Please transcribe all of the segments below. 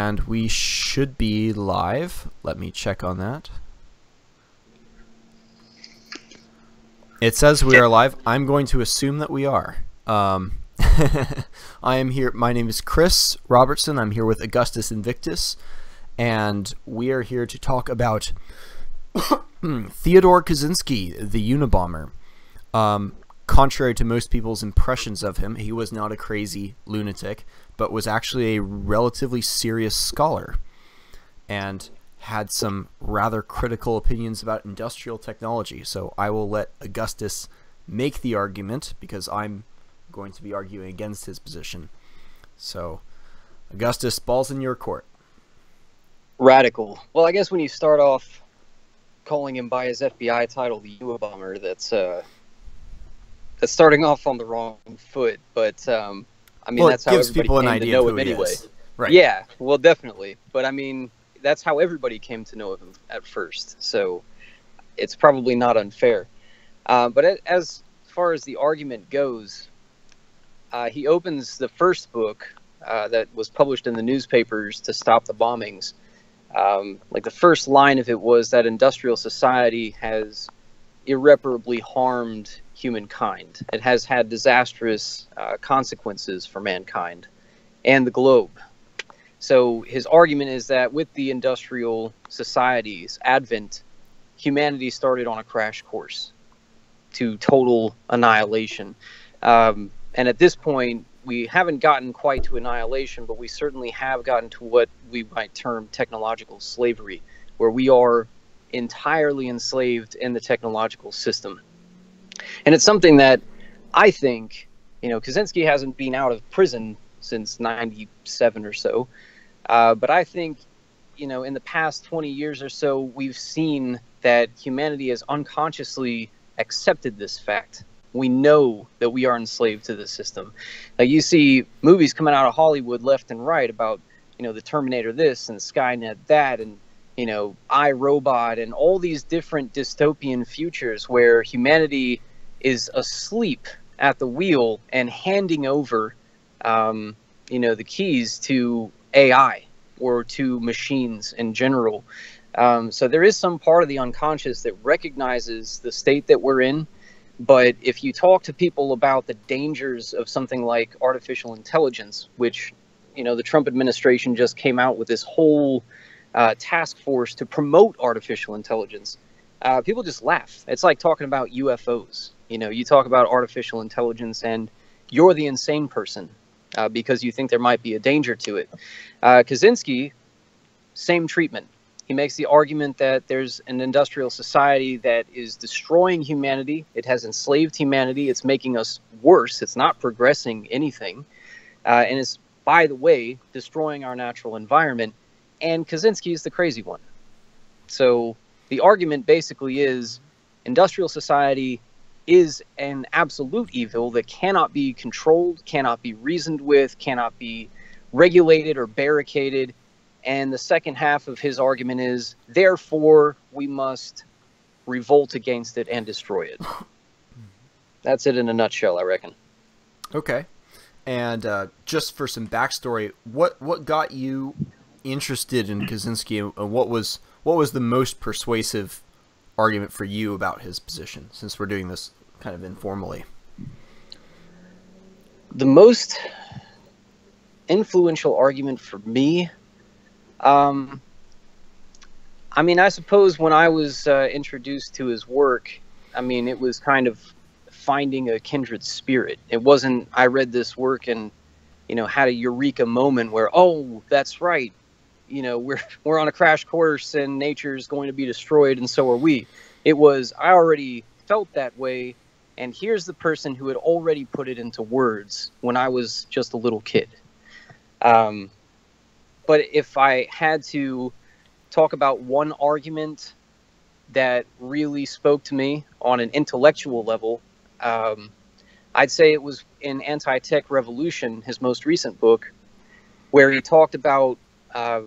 and we should be live. Let me check on that. It says we are live. I'm going to assume that we are. Um, I am here. My name is Chris Robertson. I'm here with Augustus Invictus, and we are here to talk about Theodore Kaczynski, the Unabomber. Um, contrary to most people's impressions of him, he was not a crazy lunatic, but was actually a relatively serious scholar and had some rather critical opinions about industrial technology. So I will let Augustus make the argument because I'm going to be arguing against his position. So, Augustus, balls in your court. Radical. Well, I guess when you start off calling him by his FBI title, the Unabomber, that's uh, that's starting off on the wrong foot. But um, I mean, well, that's how gives everybody people an came idea to know of him anyway. Right. Yeah, well, definitely. But I mean, that's how everybody came to know him at first. So it's probably not unfair. Uh, but as far as the argument goes, uh, he opens the first book uh, that was published in the newspapers to stop the bombings. Um, like the first line of it was that industrial society has irreparably harmed humankind. It has had disastrous uh, consequences for mankind and the globe. So his argument is that with the industrial society's advent, humanity started on a crash course to total annihilation. Um, and at this point, we haven't gotten quite to annihilation, but we certainly have gotten to what we might term technological slavery, where we are entirely enslaved in the technological system. And it's something that I think, you know, Kaczynski hasn't been out of prison since 97 or so. Uh, but I think, you know, in the past 20 years or so, we've seen that humanity has unconsciously accepted this fact. We know that we are enslaved to the system. Like you see movies coming out of Hollywood left and right about, you know, the Terminator this and Skynet that and, you know, I, Robot and all these different dystopian futures where humanity is asleep at the wheel and handing over, um, you know, the keys to AI or to machines in general. Um, so there is some part of the unconscious that recognizes the state that we're in. But if you talk to people about the dangers of something like artificial intelligence, which, you know, the Trump administration just came out with this whole uh, task force to promote artificial intelligence, uh, people just laugh. It's like talking about UFOs. You know, you talk about artificial intelligence and you're the insane person uh, because you think there might be a danger to it. Uh, Kaczynski, same treatment. He makes the argument that there's an industrial society that is destroying humanity. It has enslaved humanity. It's making us worse. It's not progressing anything. Uh, and it's, by the way, destroying our natural environment. And Kaczynski is the crazy one. So the argument basically is industrial society is an absolute evil that cannot be controlled, cannot be reasoned with, cannot be regulated or barricaded. And the second half of his argument is, therefore, we must revolt against it and destroy it. That's it in a nutshell, I reckon. Okay. And uh, just for some backstory, what what got you interested in Kaczynski, and what was what was the most persuasive argument for you about his position? Since we're doing this kind of informally. The most influential argument for me, um, I mean, I suppose when I was uh, introduced to his work, I mean, it was kind of finding a kindred spirit. It wasn't I read this work and you know had a eureka moment where oh that's right, you know we're we're on a crash course and nature's going to be destroyed and so are we. It was I already felt that way, and here's the person who had already put it into words when I was just a little kid. Um, but if I had to talk about one argument that really spoke to me on an intellectual level, um, I'd say it was in Anti Tech Revolution, his most recent book, where he talked about uh,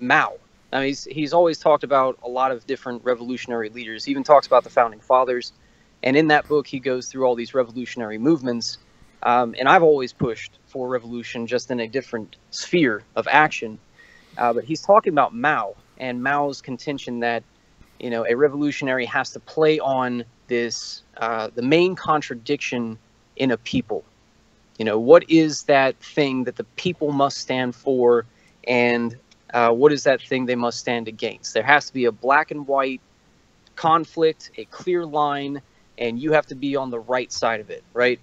Mao. I mean, he's, he's always talked about a lot of different revolutionary leaders. He even talks about the founding fathers. And in that book, he goes through all these revolutionary movements. Um, and I've always pushed for revolution just in a different sphere of action. Uh, but he's talking about Mao and Mao's contention that you know a revolutionary has to play on this uh, the main contradiction in a people. You know, what is that thing that the people must stand for, and uh, what is that thing they must stand against? There has to be a black and white conflict, a clear line, and you have to be on the right side of it, right?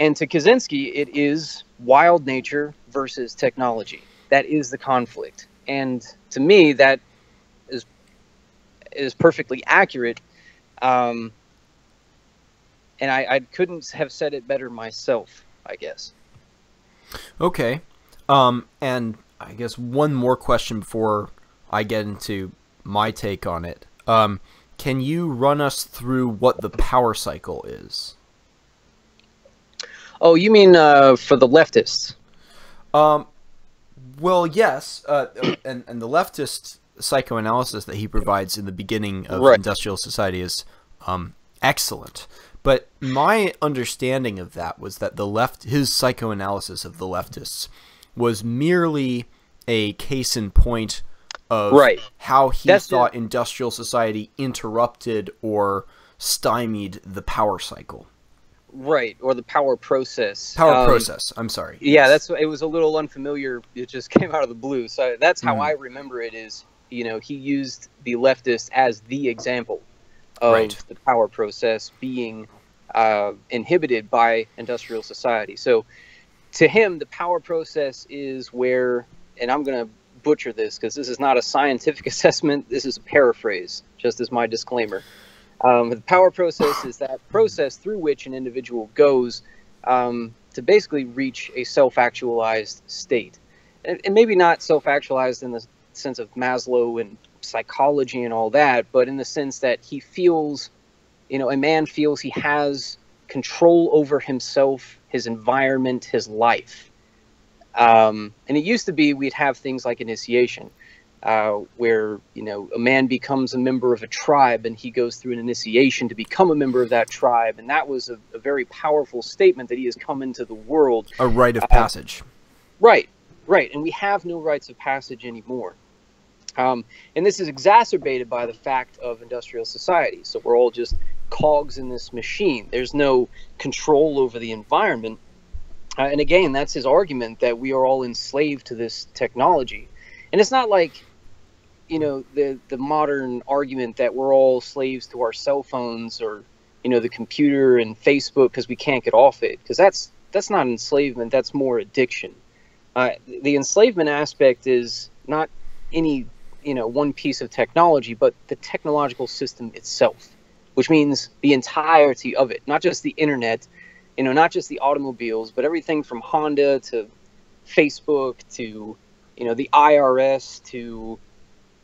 And to Kaczynski, it is wild nature versus technology. That is the conflict. And to me, that is is perfectly accurate. Um, and I, I couldn't have said it better myself, I guess. Okay. Um, and I guess one more question before I get into my take on it. Um, can you run us through what the power cycle is? Oh, you mean uh, for the leftists? Um, well, yes, uh, and and the leftist psychoanalysis that he provides in the beginning of Right. industrial society is um, excellent. But my understanding of that was that the left, his psychoanalysis of the leftists, was merely a case in point of Right. how he That's thought industrial society interrupted or stymied the power cycle, Right, or the power process. power Um, process. I'm sorry. Yeah, Yes. that's it was a little unfamiliar. It just came out of the blue. So that's how Mhm. I remember it. Is you know he used the leftist as the example of Right. the power process being uh, inhibited by industrial society. So to him, the power process is where, and I'm going to butcher this because this is not a scientific assessment. This is a paraphrase, just as my disclaimer. Um, the power process is that process through which an individual goes um, to basically reach a self-actualized state, and, and maybe not self-actualized in the sense of Maslow and psychology and all that, but in the sense that he feels, you know, a man feels he has control over himself, his environment, his life. Um, and it used to be we'd have things like initiation, uh, where you know a man becomes a member of a tribe and he goes through an initiation to become a member of that tribe, and that was a, a very powerful statement that he has come into the world a rite of uh, passage. Right, right. And we have no rites of passage anymore. Um, and this is exacerbated by the fact of industrial society. So we're all just cogs in this machine. There's no control over the environment. Uh, and again, that's his argument that we are all enslaved to this technology. And it's not like, you know, the, the modern argument that we're all slaves to our cell phones or, you know, the computer and Facebook because we can't get off it. Because that's, that's not enslavement, that's more addiction. Uh, the enslavement aspect is not any you know one piece of technology but the technological system itself which means the entirety of it not just the internet you know not just the automobiles but everything from honda to facebook to you know the irs to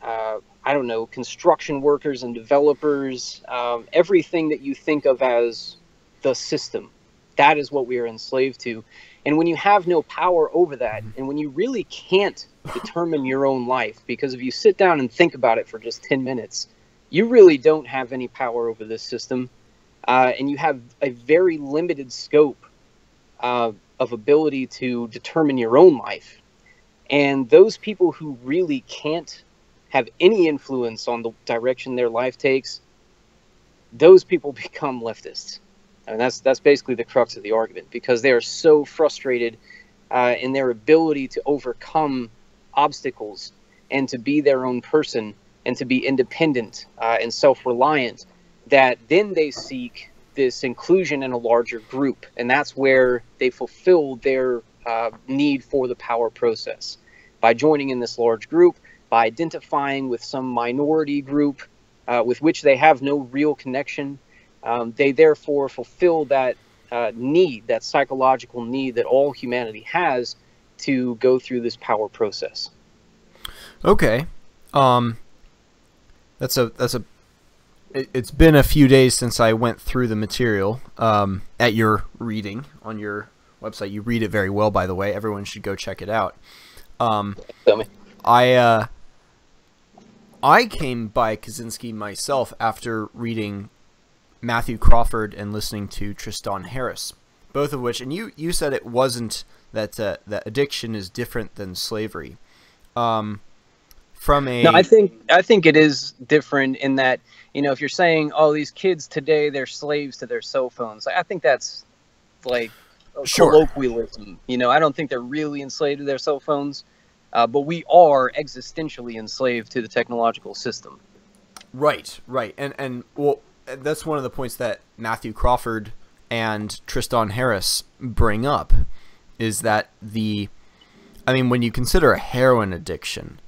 uh, i don't know construction workers and developers um, everything that you think of as the system. That is what we are enslaved to. And when you have no power over that, and when you really can't determine your own life, because if you sit down and think about it for just 10 minutes, you really don't have any power over this system. Uh, and you have a very limited scope uh, of ability to determine your own life. And those people who really can't have any influence on the direction their life takes, those people become leftists. And that's that's basically the crux of the argument because they are so frustrated uh, in their ability to overcome obstacles and to be their own person and to be independent uh, and self-reliant that then they seek this inclusion in a larger group and that's where they fulfill their uh, need for the power process by joining in this large group by identifying with some minority group uh, with which they have no real connection um, they therefore fulfill that uh, need, that psychological need that all humanity has to go through this power process. Okay. Um that's a that's a it, it's been a few days since I went through the material um at your reading on your website. You read it very well by the way. Everyone should go check it out. Um Tell me. I uh I came by Kaczynski myself after reading Matthew Crawford and listening to Tristan Harris, both of which, and you you said it wasn't that uh, that addiction is different than slavery. Um, from a No, I think I think it is different in that you know if you're saying oh these kids today they're slaves to their cell phones. I think that's like a Sure. colloquialism. You know, I don't think they're really enslaved to their cell phones, uh, but we are existentially enslaved to the technological system. Right, right, and and well, that's one of the points that Matthew Crawford and Tristan Harris bring up, is that the, I mean, when you consider a heroin addiction,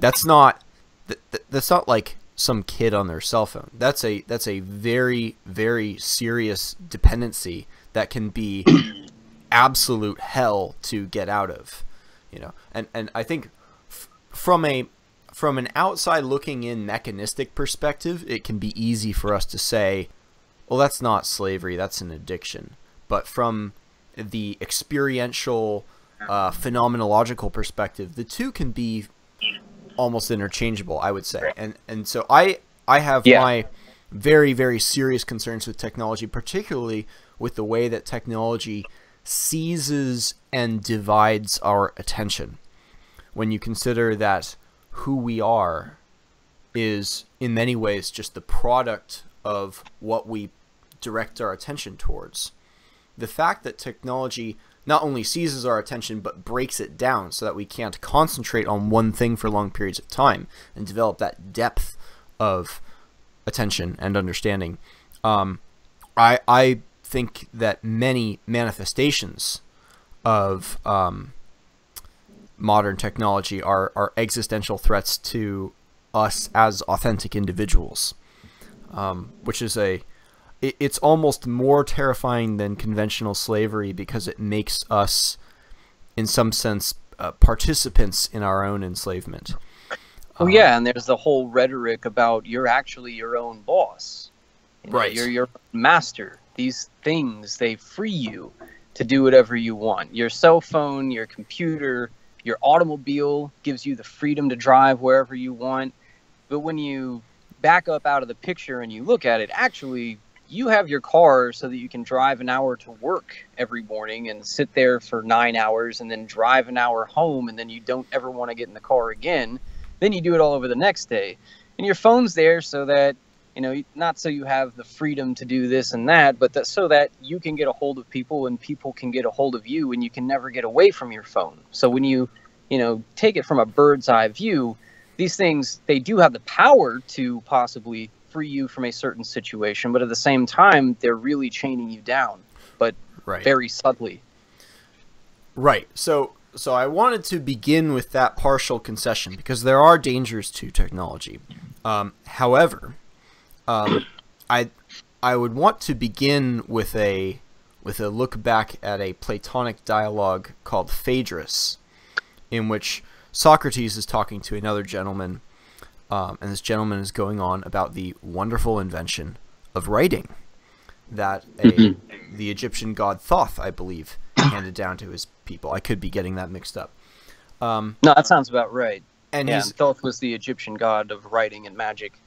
that's not, th- th- that's not like some kid on their cell phone. That's a that's a very very serious dependency that can be absolute hell to get out of, you know. And and I think f- from a from an outside looking in mechanistic perspective, it can be easy for us to say, well, that's not slavery, that's an addiction. But from the experiential, uh, phenomenological perspective, the two can be almost interchangeable, I would say. And and so I I have Yeah. my very very serious concerns with technology, particularly with the way that technology seizes and divides our attention. When you consider that who we are is in many ways just the product of what we direct our attention towards. The fact that technology not only seizes our attention but breaks it down so that we can't concentrate on one thing for long periods of time and develop that depth of attention and understanding. Um, I I think that many manifestations of um, modern technology are, are existential threats to us as authentic individuals, um, which is a it, it's almost more terrifying than conventional slavery because it makes us, in some sense, uh, participants in our own enslavement. Oh yeah, and there's the whole rhetoric about you're actually your own boss. You know, Right. You're your master. These things they free you to do whatever you want. Your cell phone, your computer, your automobile gives you the freedom to drive wherever you want. But when you back up out of the picture and you look at it, actually you have your car so that you can drive an hour to work every morning and sit there for nine hours and then drive an hour home and then you don't ever want to get in the car again then you do it all over the next day. And your phone's there so that you know not so you have the freedom to do this and that but that so that you can get a hold of people and people can get a hold of you and you can never get away from your phone. So when you you know take it from a bird's eye view these things they do have the power to possibly free you from a certain situation but at the same time they're really chaining you down but right. very subtly Right. So so I wanted to begin with that partial concession because there are dangers to technology. Um, however, um, I I would want to begin with a with a look back at a Platonic dialogue called Phaedrus, in which Socrates is talking to another gentleman, um, and this gentleman is going on about the wonderful invention of writing that a the Egyptian god Thoth, I believe, handed down to his people. I could be getting that mixed up. Um, no that sounds about right and yeah thoth was the egyptian god of writing and magic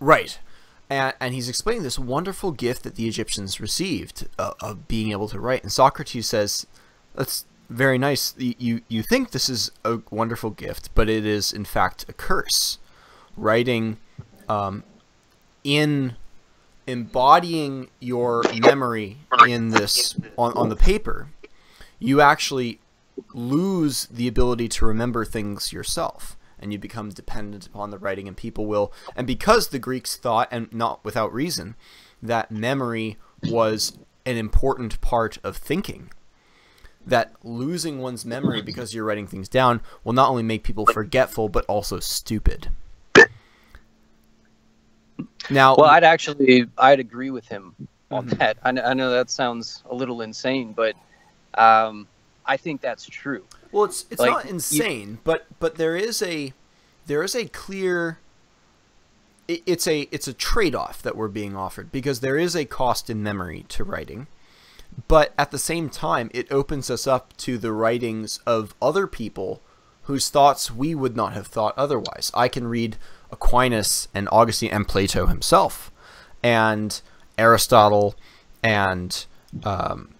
right, and, and he's explaining this wonderful gift that the Egyptians received uh, of being able to write. And Socrates says, "That's very nice. You you think this is a wonderful gift, but it is in fact a curse. Writing, um, in embodying your memory in this on, on the paper, you actually lose the ability to remember things yourself and you become dependent upon the writing and people will and because the Greeks thought and not without reason that memory was an important part of thinking that losing one's memory because you're writing things down will not only make people forgetful but also stupid now Well, I'd actually I'd agree with him on Mhm. that. I know, I know that sounds a little insane, but um, I think that's true. Well, it's it's Like, not you- insane, but but there is a there is a clear. It, it's a it's a trade off that we're being offered because there is a cost in memory to writing, but at the same time it opens us up to the writings of other people whose thoughts we would not have thought otherwise. I can read Aquinas and Augustine and Plato himself, and Aristotle, and um,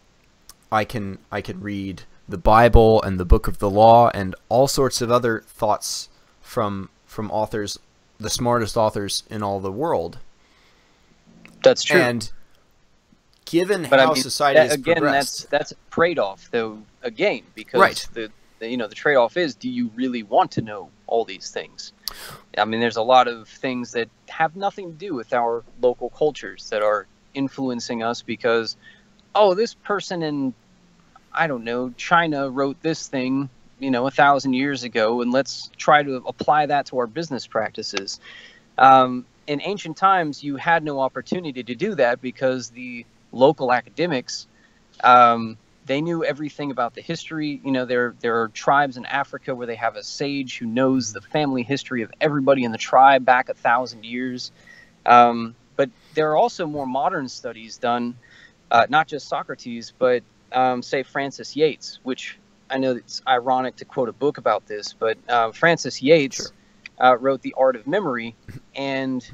I can I can read the Bible and the Book of the Law and all sorts of other thoughts from from authors, the smartest authors in all the world. That's true. And given but how I mean, society that, again, progressed, that's that's a trade-off, though. Again, because right. the, the you know the trade-off is, do you really want to know all these things? I mean, there's a lot of things that have nothing to do with our local cultures that are influencing us because, oh, this person in, I don't know, China wrote this thing, you know, a thousand years ago, and let's try to apply that to our business practices. Um, in ancient times, you had no opportunity to do that because the local academics, um, they knew everything about the history. You know, there there are tribes in Africa where they have a sage who knows the family history of everybody in the tribe back a thousand years. Um, but there are also more modern studies done, uh, not just Socrates, but um, say Frances Yates, which I know it's ironic to quote a book about this, but uh, Frances Yates sure. uh, wrote The Art of Memory, and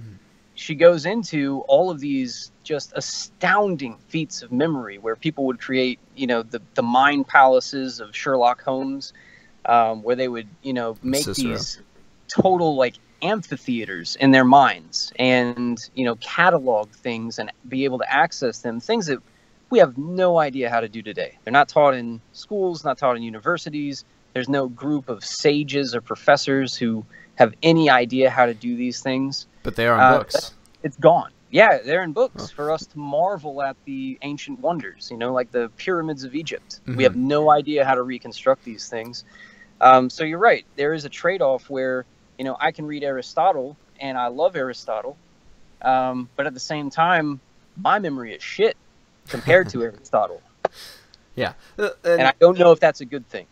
she goes into all of these just astounding feats of memory where people would create, you know, the, the mind palaces of Sherlock Holmes, um, where they would, you know, make Cicero. these total like amphitheaters in their minds and, you know, catalog things and be able to access them, things that we have no idea how to do today. They're not taught in schools, not taught in universities. There's no group of sages or professors who have any idea how to do these things. But they are in uh, books. It's gone. Yeah, they're in books oh. for us to marvel at the ancient wonders, you know, like the pyramids of Egypt. Mm-hmm. We have no idea how to reconstruct these things. Um, so you're right. There is a trade off where, you know, I can read Aristotle and I love Aristotle. Um, but at the same time, my memory is shit compared to Aristotle. Yeah. Uh, and, and, I don't know if that's a good thing.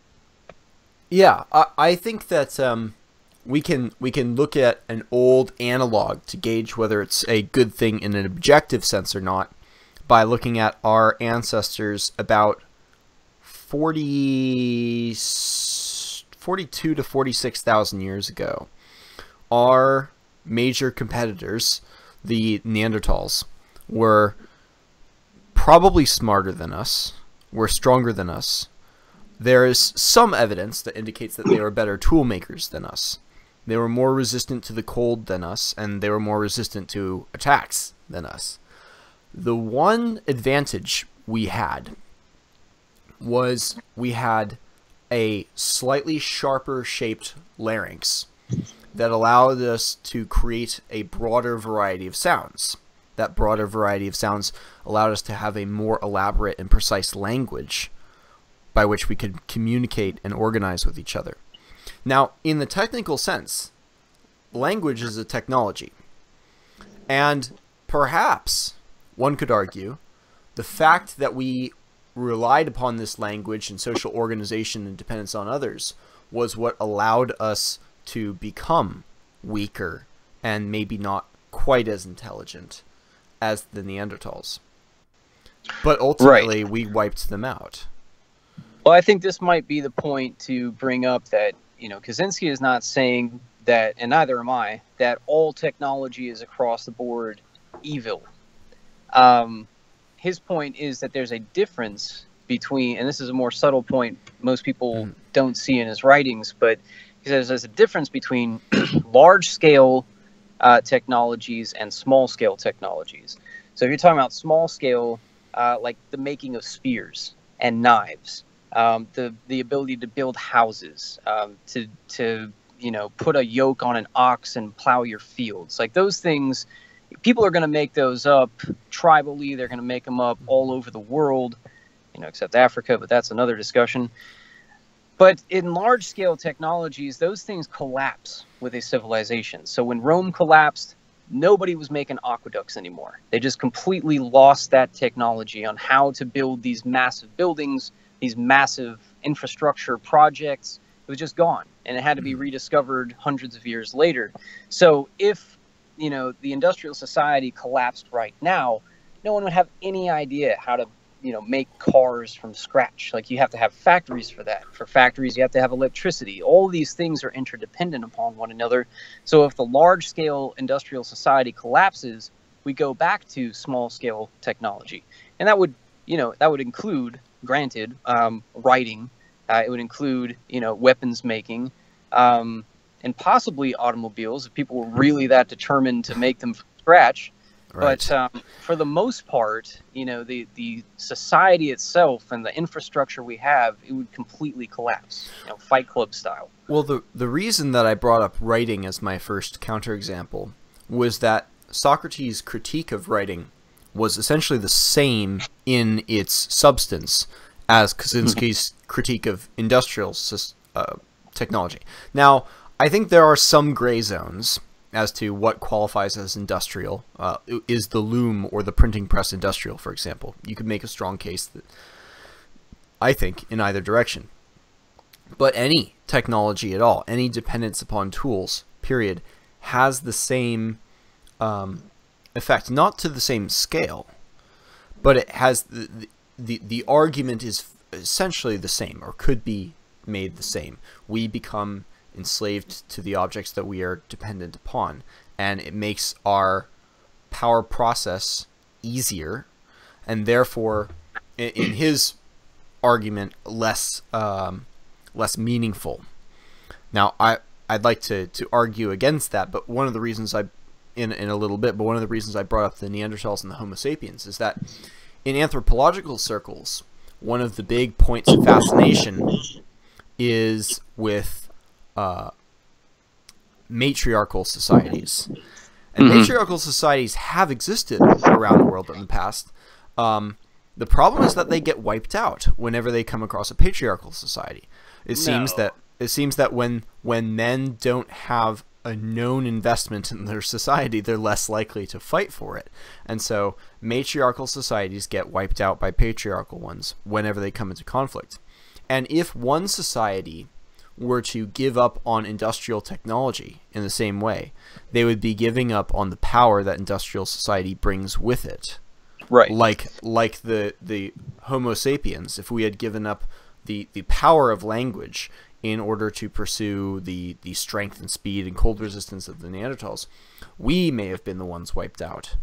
Yeah, I, I think that um, we can we can look at an old analog to gauge whether it's a good thing in an objective sense or not by looking at our ancestors about 40 42 to 46,000 years ago. Our major competitors, the Neanderthals, were probably smarter than us, were stronger than us. There is some evidence that indicates that they were better tool makers than us. They were more resistant to the cold than us, and they were more resistant to attacks than us. The one advantage we had was we had a slightly sharper shaped larynx that allowed us to create a broader variety of sounds. That broader variety of sounds allowed us to have a more elaborate and precise language by which we could communicate and organize with each other. Now, in the technical sense, language is a technology. And perhaps, one could argue, the fact that we relied upon this language and social organization and dependence on others was what allowed us to become weaker and maybe not quite as intelligent as the Neanderthals. But ultimately, right. we wiped them out. Well, I think this might be the point to bring up that you know, Kaczynski is not saying that, and neither am I, that all technology is across the board evil. Um, his point is that there's a difference between, and this is a more subtle point most people mm. don't see in his writings, but he says there's a difference between large scale uh, technologies and small scale technologies. So if you're talking about small scale, uh, like the making of spears and knives, um, the the ability to build houses, um, to to you know put a yoke on an ox and plow your fields, like those things. People are going to make those up tribally. They're going to make them up all over the world, you know, except Africa, but that's another discussion. But in large scale technologies, those things collapse with a civilization. So when Rome collapsed, nobody was making aqueducts anymore. They just completely lost that technology on how to build these massive buildings these massive infrastructure projects. It was just gone, and it had to be hmm. rediscovered hundreds of years later. So if you know the industrial society collapsed right now, no one would have any idea how to you know make cars from scratch like you have to have factories for that for factories you have to have electricity all these things are interdependent upon one another so if the large scale industrial society collapses we go back to small scale technology and that would you know that would include granted, um, writing Uh, it would include, you know, weapons making, um, and possibly automobiles if people were really that determined to make them from scratch. Right. But um, for the most part, you know, the, the society itself and the infrastructure we have, it would completely collapse, you know, Fight Club style. Well, the the reason that I brought up writing as my first counterexample was that Socrates' critique of writing was essentially the same in its substance as Kaczynski's critique of industrial uh, technology. Now, I think there are some gray zones as to what qualifies as industrial. Uh, is the loom or the printing press industrial, for example? You could make a strong case that I think in either direction. But any technology at all, any dependence upon tools, period, has the same um, effect, not to the same scale, but it has the, the the argument is essentially the same, or could be made the same. We become enslaved to the objects that we are dependent upon, and it makes our power process easier, and therefore, in, in his argument, less um, less meaningful. Now, I I'd like to to argue against that, but one of the reasons I in in a little bit, but one of the reasons I brought up the Neanderthals and the Homo sapiens is that in anthropological circles, one of the big points of fascination is with uh, matriarchal societies. And Mhm. matriarchal societies have existed around the world in the past. Um, the problem is that they get wiped out whenever they come across a patriarchal society. It seems that it seems that when when men don't have a known investment in their society, they're less likely to fight for it. And so matriarchal societies get wiped out by patriarchal ones whenever they come into conflict. And if one society were to give up on industrial technology in the same way, they would be giving up on the power that industrial society brings with it. Right. Like like the the Homo sapiens, if we had given up the, the power of language in order to pursue the, the strength and speed and cold resistance of the Neanderthals, we may have been the ones wiped out.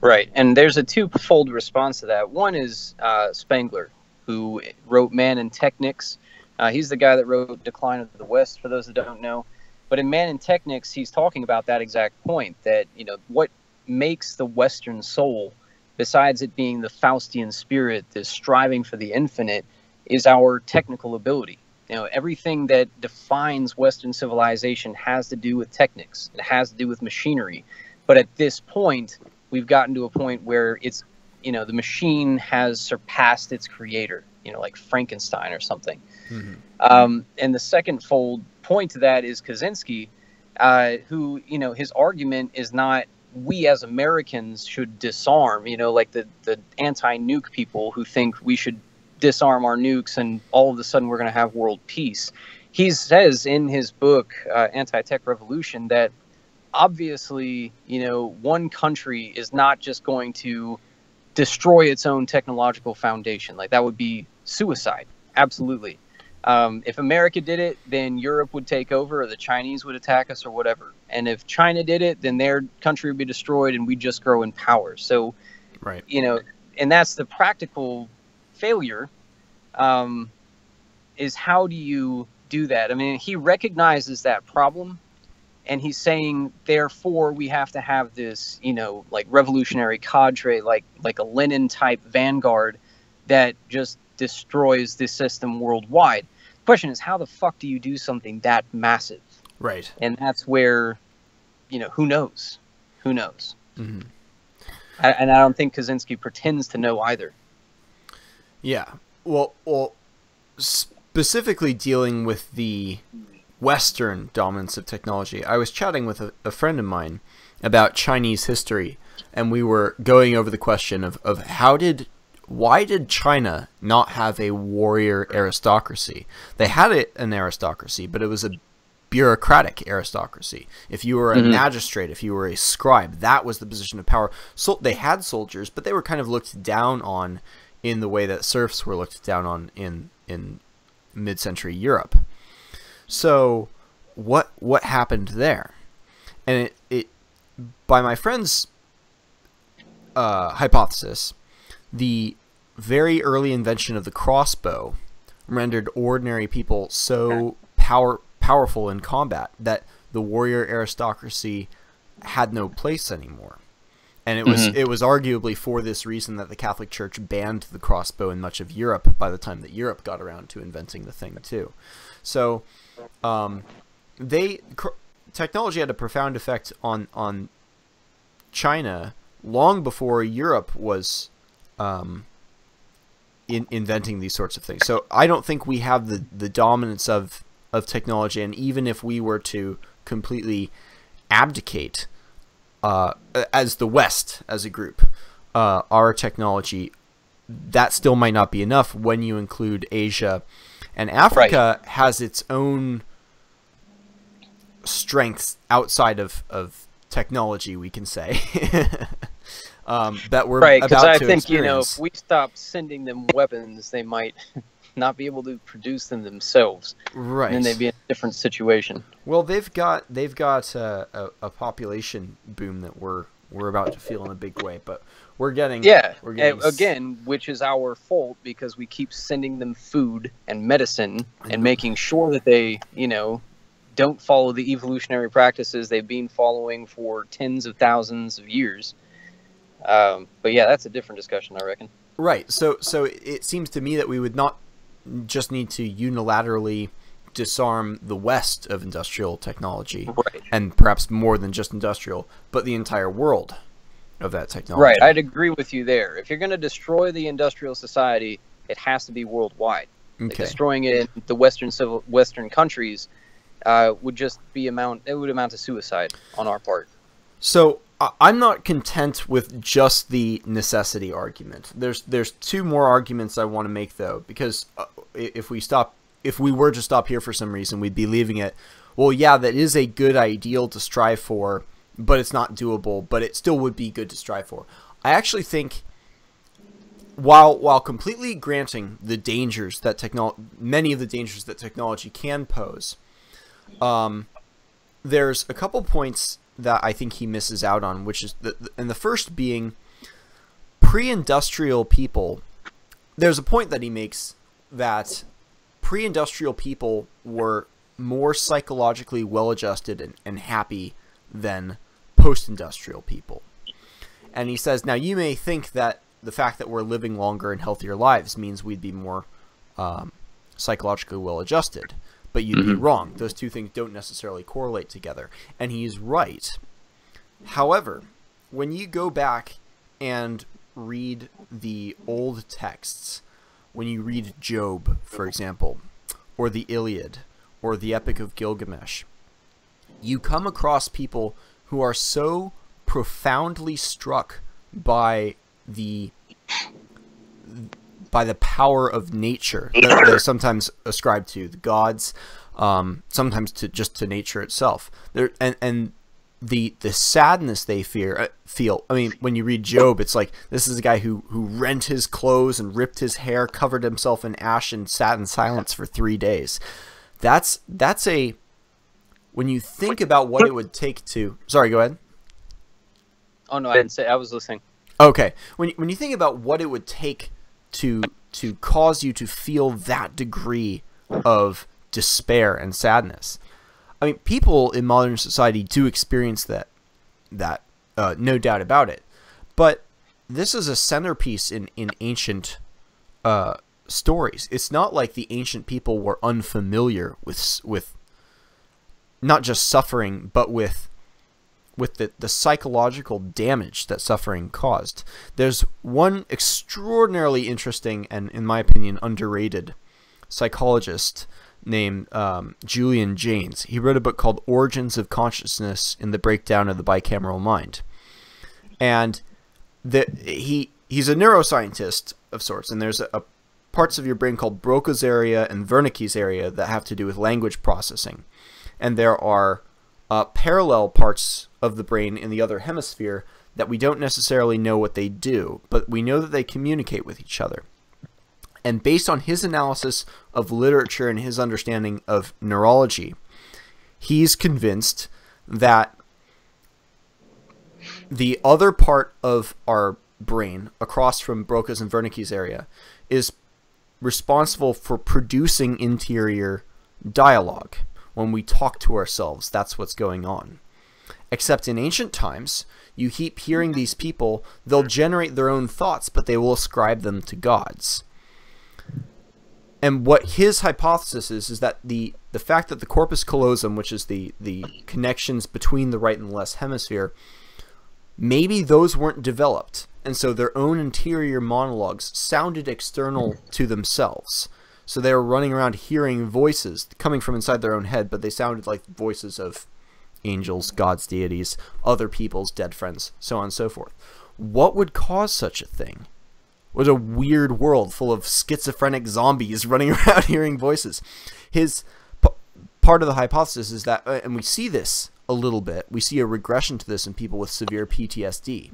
Right, and there's a two-fold response to that. One is uh, Spengler, who wrote Man and Technics. Uh, he's the guy that wrote Decline of the West, for those that don't know. But in Man and Technics, he's talking about that exact point that you know what makes the Western soul, besides it being the Faustian spirit, this striving for the infinite, is our technical ability. You know, everything that defines Western civilization has to do with technics. It has to do with machinery. But at this point, we've gotten to a point where it's you know the machine has surpassed its creator you know like frankenstein or something um, and the second fold point to that is kaczynski uh, who you know his argument is not we as americans should disarm you know like the the anti-nuke people who think we should disarm our nukes and all of a sudden we're going to have world peace he says in his book uh, anti-tech revolution that obviously, you know, one country is not just going to destroy its own technological foundation. Like that would be suicide. Absolutely. Um, if America did it, then Europe would take over, or the Chinese would attack us, or whatever. And if China did it, then their country would be destroyed, and we'd just grow in power. So, Right. you know, and that's the practical failure. Um, is how do you do that? I mean, he recognizes that problem, and he's saying, therefore, we have to have this, you know, like revolutionary cadre, like like a Lenin type vanguard that just destroys the system worldwide. The question is, how the fuck do you do something that massive? Right. And that's where, you know, who knows? Who knows? hmm I, and I don't think Kaczynski pretends to know either. Yeah. Well, well, specifically dealing with the Western dominance of technology, I was chatting with a, a friend of mine about Chinese history, and we were going over the question of, of how did why did China not have a warrior aristocracy? They had it, an aristocracy, but it was a bureaucratic aristocracy. If you were a Mhm. magistrate, if you were a scribe, that was the position of power. So they had soldiers, but they were kind of looked down on in the way that serfs were looked down on in in mid-century Europe. So what what happened there? And it, it by my friend's uh, hypothesis, the very early invention of the crossbow rendered ordinary people so power powerful in combat that the warrior aristocracy had no place anymore. And it was Mhm. it was arguably for this reason that the Catholic Church banned the crossbow in much of Europe by the time that Europe got around to inventing the thing too. So um, they cr- technology had a profound effect on on China long before Europe was um, in inventing these sorts of things. So I don't think we have the the dominance of of technology, and even if we were to completely abdicate uh, as the West as a group, uh, our technology, that still might not be enough when you include Asia, and Africa has its own strengths outside of, of technology, we can say. um, that we're right because i think you know if we stop sending them weapons they might not be able to produce them themselves right. and then they'd be in a different situation Well, they've got they've got uh, a, a population boom that we're we're about to feel in a big way, but we're getting yeah we're getting again which is our fault because we keep sending them food and medicine and making sure that they you know don't follow the evolutionary practices they've been following for tens of thousands of years um, but yeah that's a different discussion i reckon right. So so it seems to me that we would not just need to unilaterally disarm the West of industrial technology, right and perhaps more than just industrial, but the entire world of that technology. Right, I'd agree with you there. If you're going to destroy the industrial society, it has to be worldwide. Like, destroying it in the Western civil Western countries uh, would just be amount. It would amount to suicide on our part. So I'm not content with just the necessity argument. There's there's two more arguments I want to make though, because uh, if we stop, if we were to stop here for some reason, we'd be leaving it. Well, yeah, that is a good ideal to strive for, but it's not doable. But it still would be good to strive for. I actually think, while while completely granting the dangers that technol many of the dangers that technology can pose, um, there's a couple points that I think he misses out on, which is the, and the first being pre-industrial people. There's a point that he makes that pre-industrial people were more psychologically well-adjusted and, and happy than post-industrial people. And he says, now you may think that the fact that we're living longer and healthier lives means we'd be more um, psychologically well-adjusted, but you'd be Mhm. wrong. Those two things don't necessarily correlate together, and he's right. However, when you go back and read the old texts, when you read Job, for example, or the Iliad, or the Epic of Gilgamesh, you come across people who are so profoundly struck by the by the power of nature that they sometimes ascribed to the gods, um, sometimes to just to nature itself. There and and the the sadness they fear uh, feel. I mean, when you read Job, it's like this is a guy who who rent his clothes and ripped his hair, covered himself in ash, and sat in silence for three days. That's that's a when you think about what it would take to. Sorry, go ahead. Oh no, I didn't say. I was listening. Okay, when when you think about what it would take to to cause you to feel that degree of despair and sadness, I mean, people in modern society do experience that that uh, no doubt about it. But this is a centerpiece in in ancient uh, stories. It's not like the ancient people were unfamiliar with with not just suffering, but with with the, the psychological damage that suffering caused. There's one extraordinarily interesting and, in my opinion, underrated psychologist named um, Julian Jaynes. He wrote a book called Origins of Consciousness in the Breakdown of the Bicameral Mind. And the, he he's a neuroscientist of sorts, and there's a, a parts of your brain called Broca's area and Wernicke's area that have to do with language processing. And there are uh, parallel parts of the brain in the other hemisphere that we don't necessarily know what they do, but we know that they communicate with each other. And based on his analysis of literature and his understanding of neurology, he's convinced that the other part of our brain, across from Broca's and Wernicke's area, is responsible for producing interior dialogue. When we talk to ourselves, that's what's going on. Except in ancient times, you keep hearing these people, they'll generate their own thoughts, but they will ascribe them to gods. And what his hypothesis is is that the the fact that the corpus callosum, which is the the connections between the right and the left hemisphere, maybe those weren't developed, and so their own interior monologues sounded external to themselves. So they were running around hearing voices coming from inside their own head, but they sounded like voices of angels, gods, deities, other people's dead friends, so on and so forth. What would cause such a thing? was a weird world full of schizophrenic zombies running around hearing voices. His part of the hypothesis is that, uh, and we see this a little bit, we see a regression to this in people with severe PTSD.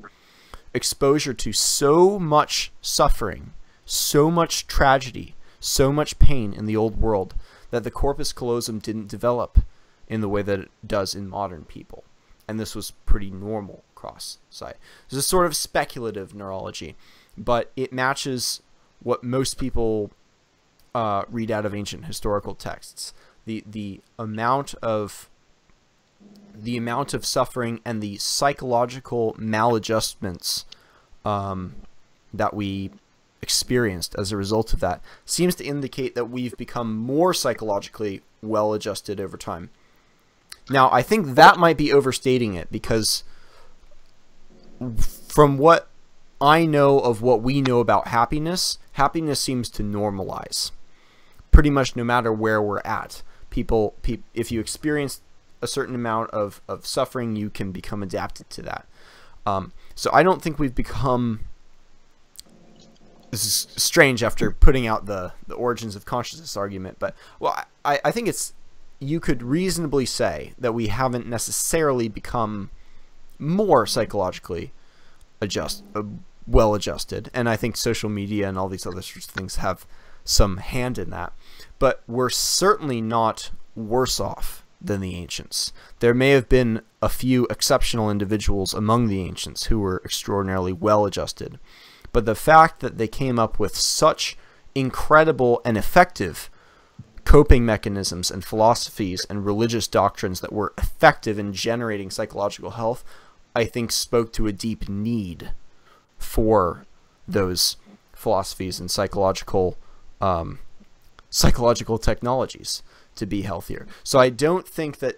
Exposure to so much suffering, so much tragedy, so much pain in the old world that the corpus callosum didn't develop in the way that it does in modern people. And this was pretty normal cross site. This is sort of speculative neurology but it matches what most people uh, read out of ancient historical texts. The the amount of the amount of suffering and the psychological maladjustments um, that we experienced as a result of that seems to indicate that we've become more psychologically well adjusted over time. Now, I think that might be overstating it because from what I know of what we know about happiness, happiness seems to normalize pretty much no matter where we're at. People, pe if you experience a certain amount of, of suffering, you can become adapted to that. Um, so I don't think we've become. This is strange after putting out the, the origins of consciousness argument, but well, I, I think it's you could reasonably say that we haven't necessarily become more psychologically adjust uh, well adjusted and i think social media and all these other sorts of things have some hand in that but we're certainly not worse off than the ancients. There may have been a few exceptional individuals among the ancients who were extraordinarily well adjusted but the fact that they came up with such incredible and effective coping mechanisms and philosophies and religious doctrines that were effective in generating psychological health I think spoke to a deep need for those philosophies and psychological um, psychological technologies to be healthier. So I don't think that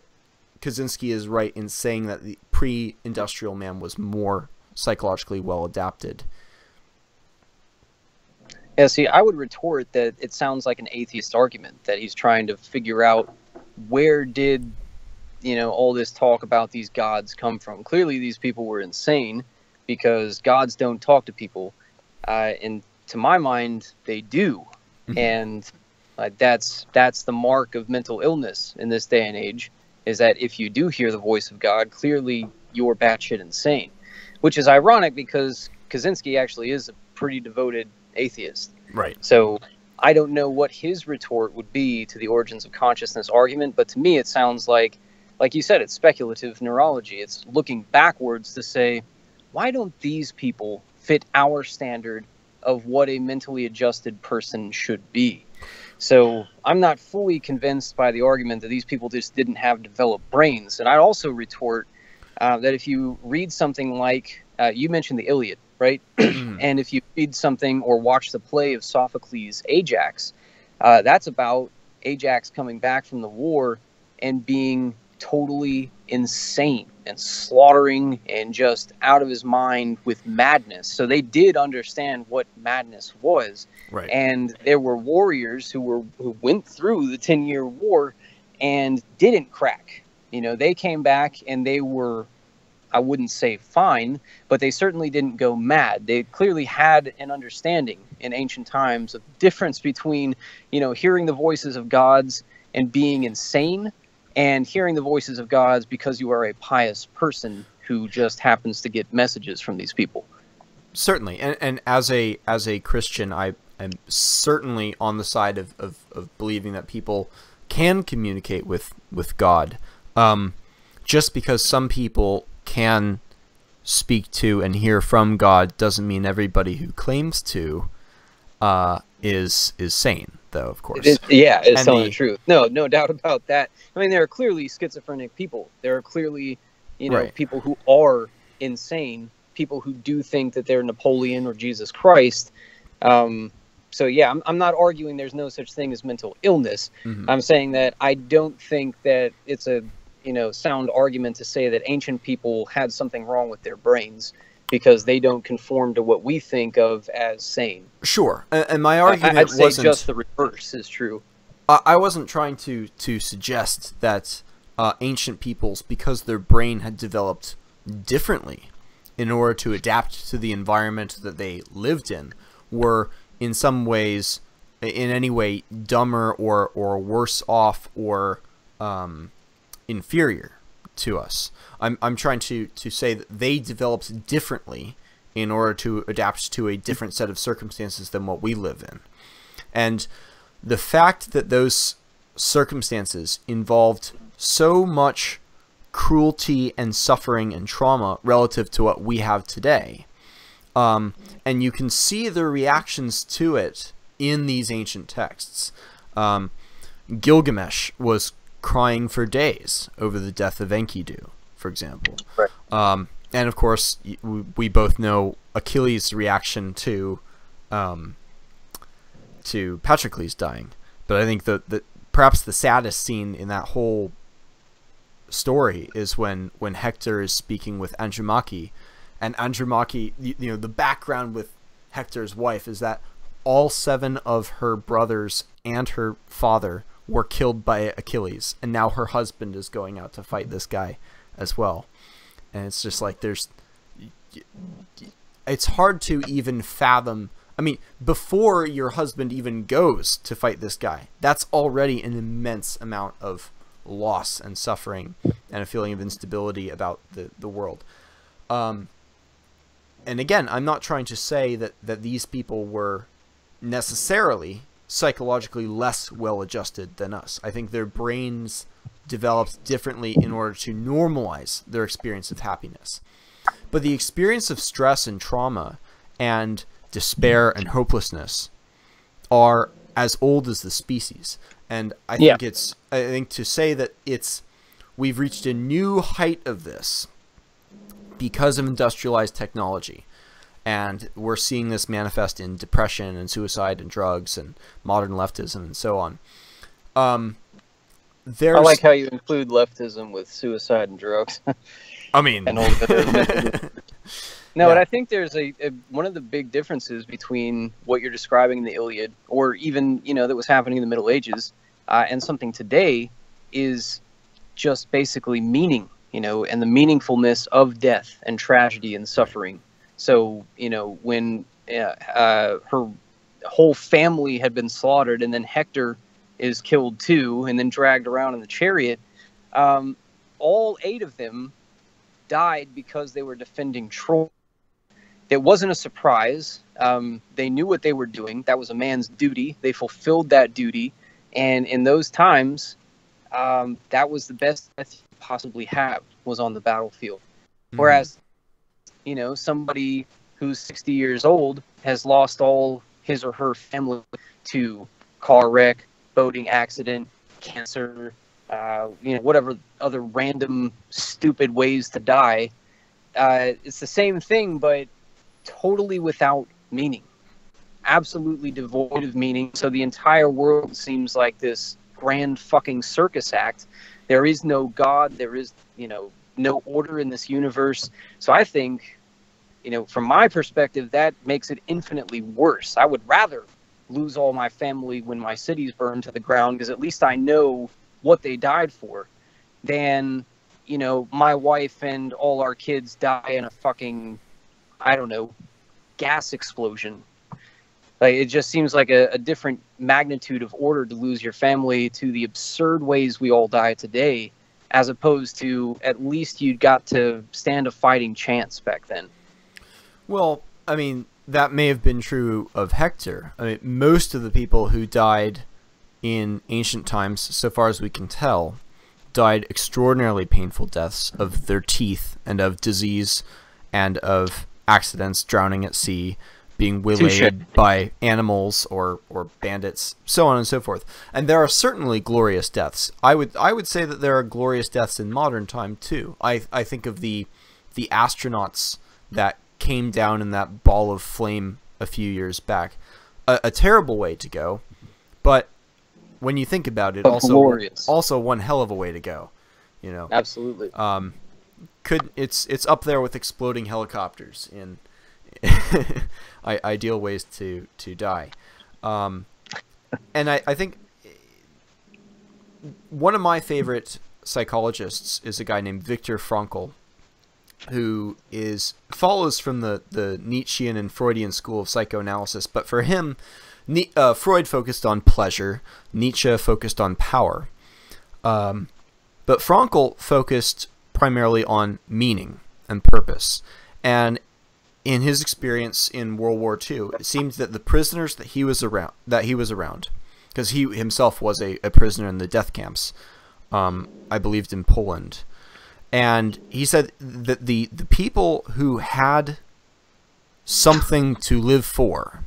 Kaczynski is right in saying that the pre-industrial man was more psychologically well adapted. Yeah, see, I would retort that it sounds like an atheist argument that he's trying to figure out where did you know all this talk about these gods come from. Clearly, these people were insane because gods don't talk to people, uh, and to my mind, they do, mm-hmm. and uh, that's that's the mark of mental illness in this day and age. Is that if you do hear the voice of God, clearly you're batshit insane, which is ironic because Kaczynski actually is a pretty devoted atheist. Right. So I don't know what his retort would be to the origins of consciousness argument, but to me it sounds like like you said, it's speculative neurology. It's looking backwards to say, why don't these people fit our standard of what a mentally adjusted person should be? So I'm not fully convinced by the argument that these people just didn't have developed brains. And I'd also retort uh, that if you read something like, uh, you mentioned the Iliad, right? and if you read something or watch the play of Sophocles' Ajax, uh, that's about Ajax coming back from the war and being totally insane and slaughtering and just out of his mind with madness. So they did understand what madness was. Right. And there were warriors who were who went through the 10-year war and didn't crack. You know, they came back and they were I wouldn't say fine, but they certainly didn't go mad. They clearly had an understanding in ancient times of difference between, you know, hearing the voices of gods and being insane and hearing the voices of gods because you are a pious person who just happens to get messages from these people. Certainly, and, and as a as a Christian, I am certainly on the side of, of, of believing that people can communicate with with God. Um, just because some people can speak to and hear from God doesn't mean everybody who claims to uh, is is sane, though. Of course, It is, yeah, it's And telling the- the truth. No, no doubt about that. I mean, there are clearly schizophrenic people. There are clearly, you know, Right. people who are insane. People who do think that they're Napoleon or Jesus Christ. Um, so yeah, I'm, I'm not arguing there's no such thing as mental illness. Mhm. I'm saying that I don't think that it's a you know sound argument to say that ancient people had something wrong with their brains because they don't conform to what we think of as sane. sure. And, my argument I'd say wasn't. just the reverse is true. I I wasn't trying to to suggest that uh, ancient peoples, because their brain had developed differently in order to adapt to the environment that they lived in, were in some ways, in any way, dumber or or worse off or um, inferior to us. I'm I'm trying to to say that they developed differently in order to adapt to a different set of circumstances than what we live in, and the fact that those circumstances involved so much cruelty and suffering and trauma relative to what we have today. Um, and you can see the reactions to it in these ancient texts. Um, Gilgamesh was crying for days over the death of Enkidu, for example. Right. Um, and of course, we, both know Achilles' reaction to um, to Patroclus dying. But I think the, the perhaps the saddest scene in that whole story is when when Hector is speaking with Andromache, and Andromache, you, you know, the background with Hector's wife is that all seven of her brothers and her father were killed by Achilles, and now her husband is going out to fight this guy as well. And it's just like there's it's hard to even fathom. I mean, before your husband even goes to fight this guy, that's already an immense amount of loss and suffering and a feeling of instability about the, the world. Um, and again, I'm not trying to say that, that these people were necessarily psychologically less well adjusted than us. I think their brains developed differently in order to normalize their experience of happiness. But the experience of stress and trauma and despair and hopelessness are as old as the species. And I Yeah. think it's I think to say that it's we've reached a new height of this because of industrialized technology. And we're seeing this manifest in depression and suicide and drugs and modern leftism and so on. Um, there's, I like how you include leftism with suicide and drugs. I mean, No, Yeah. and I think there's a, a one of the big differences between what you're describing in the Iliad, or even you know that was happening in the Middle Ages, uh, and something today, is just basically meaning, you know, and the meaningfulness of death and tragedy and suffering. So you know when uh, uh, her whole family had been slaughtered, and then Hector is killed too, and then dragged around in the chariot. Um, all eight of them died because they were defending Troy. It wasn't a surprise. Um, they knew what they were doing. That was a man's duty. They fulfilled that duty, and in those times, um, that was the best death you could possibly have was on the battlefield. Mhm. Whereas, you know, somebody who's 60 years old has lost all his or her family to car wreck, boating accident, cancer, uh, you know, whatever other random stupid ways to die. Uh, it's the same thing, but totally without meaning, absolutely devoid of meaning. So the entire world seems like this grand fucking circus act. There is no God. There is, you know, no order in this universe. So I think, you know, from my perspective, that makes it infinitely worse. I would rather lose all my family when my cities burn to the ground because at least I know what they died for than, you know, my wife and all our kids die in a fucking, I don't know, gas explosion. Like it just seems like a, a different magnitude of order to lose your family to the absurd ways we all die today, as opposed to at least you'd got to stand a fighting chance back then. Well, I mean, that may have been true of Hector. I mean, most of the people who died in ancient times, so far as we can tell, died extraordinarily painful deaths of their teeth and of disease and of accidents, drowning at sea, being waylaid by animals or, or bandits, so on and so forth. And there are certainly glorious deaths. I would I would say that there are glorious deaths in modern time too. I I think of the the astronauts that came down in that ball of flame a few years back. A, a terrible way to go, but when you think about it, But also glorious. also one hell of a way to go. You know, Absolutely. um, could it's it's up there with exploding helicopters in ideal ways to to die. Um, and I, I think one of my favorite psychologists is a guy named Viktor Frankl, who is follows from the the Nietzschean and Freudian school of psychoanalysis. But for him, Ni- uh, Freud focused on pleasure, Nietzsche focused on power. Um, but Frankl focused primarily on meaning and purpose. And in his experience in World War II, it seems that the prisoners that he was around, that he was around, because he himself was a, a prisoner in the death camps, um, I believed in Poland, and he said that the the people who had something to live for,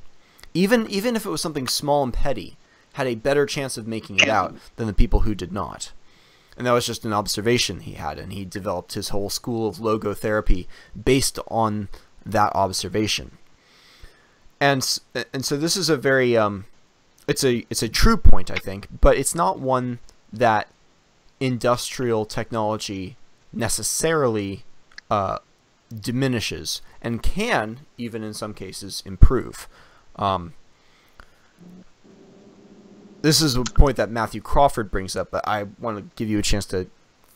even even if it was something small and petty, had a better chance of making it out than the people who did not. And that was just an observation he had, and he developed his whole school of logotherapy based on that observation. And and so this is a very um, it's a it's a true point I think, but it's not one that industrial technology necessarily uh, diminishes and can even in some cases improve. Um, this is a point that Matthew Crawford brings up, but I want to give you a chance to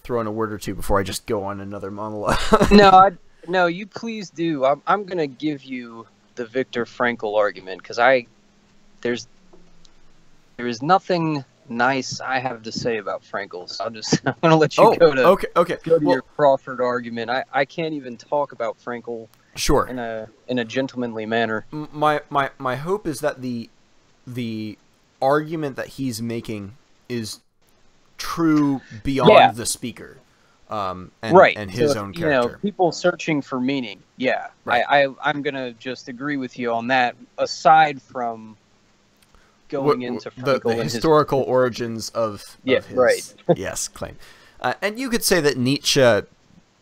throw in a word or two before I just go on another monologue. no, I, no, you please do. I'm, I'm going to give you the Viktor Frankl argument because I there's there is nothing nice I have to say about Frankl. So I'll just I'm going to let you oh, go to okay, okay. go to Well, your Crawford argument. I, I can't even talk about Frankl sure. in a in a gentlemanly manner. My my my hope is that the the argument that he's making is true beyond Yeah. the speaker um and, right. and his So, own You know, character people searching for meaning. Yeah. Right. I, I I'm going to just agree with you on that. Aside from going into the, the and his historical origins of, Yeah, of his right. yes claim uh, and you could say that Nietzsche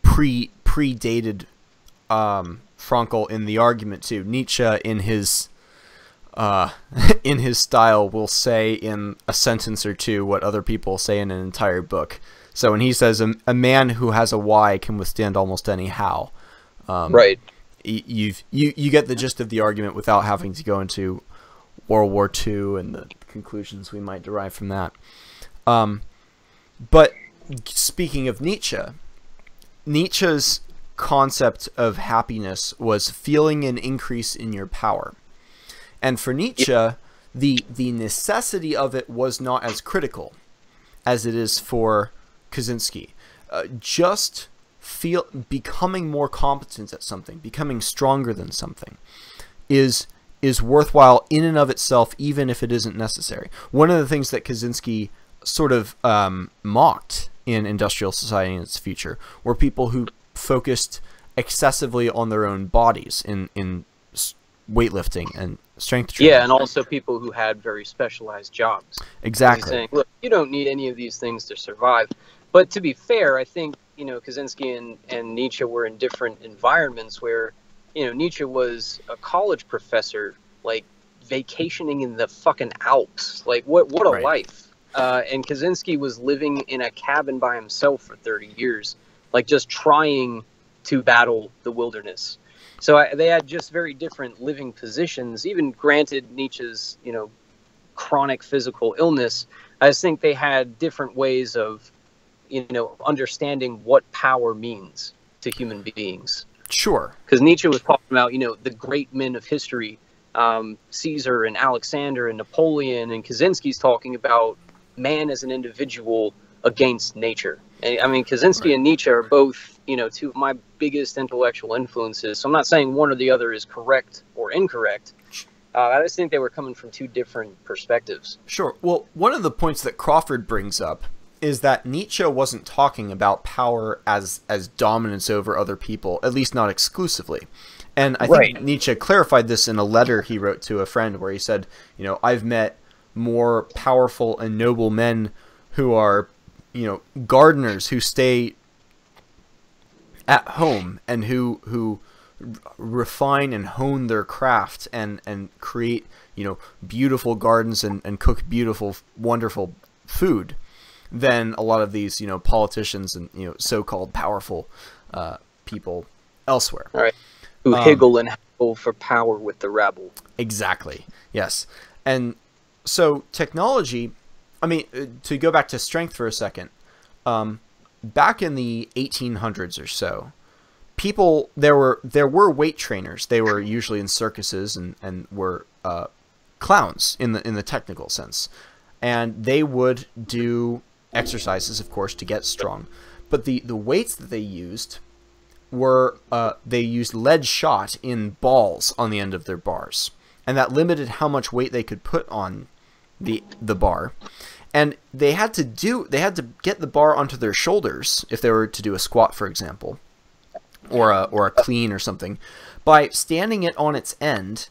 pre predated um Frankl in the argument too Nietzsche in his uh, in his style will say in a sentence or two what other people say in an entire book. So when he says a, a man who has a why can withstand almost any how, um, right. you've you you get the gist of the argument without having to go into World War II and the conclusions we might derive from that. Um, but speaking of Nietzsche, Nietzsche's concept of happiness was feeling an increase in your power. And for Nietzsche, the the necessity of it was not as critical as it is for Kaczynski. Uh, just feel becoming more competent at something, becoming stronger than something, is is worthwhile in and of itself, even if it isn't necessary. One of the things that Kaczynski sort of um, mocked in industrial society in its future were people who focused excessively on their own bodies in in weightlifting and strength training. Yeah, and also people who had very specialized jobs. Exactly. saying, look, you don't need any of these things to survive. But to be fair, I think you know Kaczynski and, and Nietzsche were in different environments where, you know, Nietzsche was a college professor, like vacationing in the fucking Alps. Like what what a Right. life. Uh, and Kaczynski was living in a cabin by himself for 30 years, like just trying to battle the wilderness. So I, they had just very different living positions. Even granted Nietzsche's, you know, chronic physical illness, I just think they had different ways of, you know, understanding what power means to human beings. Sure. Because Nietzsche was talking about, you know, the great men of history, um, Caesar and Alexander and Napoleon, and Kaczynski's talking about man as an individual against nature. And, I mean, Kaczynski Right. and Nietzsche are both, you know, two of my biggest intellectual influences. So I'm not saying one or the other is correct or incorrect. Uh, I just think they were coming from two different perspectives. Sure. Well, one of the points that Crawford brings up is that Nietzsche wasn't talking about power as as dominance over other people, at least not exclusively. And I think Nietzsche clarified this in a letter he wrote to a friend where he said, you know, I've met more powerful and noble men who are, you know, gardeners who stay at home and who who refine and hone their craft and and create you know beautiful gardens and, and cook beautiful wonderful food than a lot of these you know politicians and you know so-called powerful uh, people elsewhere. Right. Who um, higgle and haggle for power with the rabble. Exactly. Yes. And so technology i mean uh, to go back to strength for a second um, back in the 1800s or so, people there were there were weight trainers. They were usually in circuses and and were uh, clowns in the in the technical sense, and they would do exercises, of course, to get strong. But the the weights that they used were uh, they used lead shot in balls on the end of their bars, and that limited how much weight they could put on the the bar. And they had to do they had to get the bar onto their shoulders if they were to do a squat for example or a or a clean or something by standing it on its end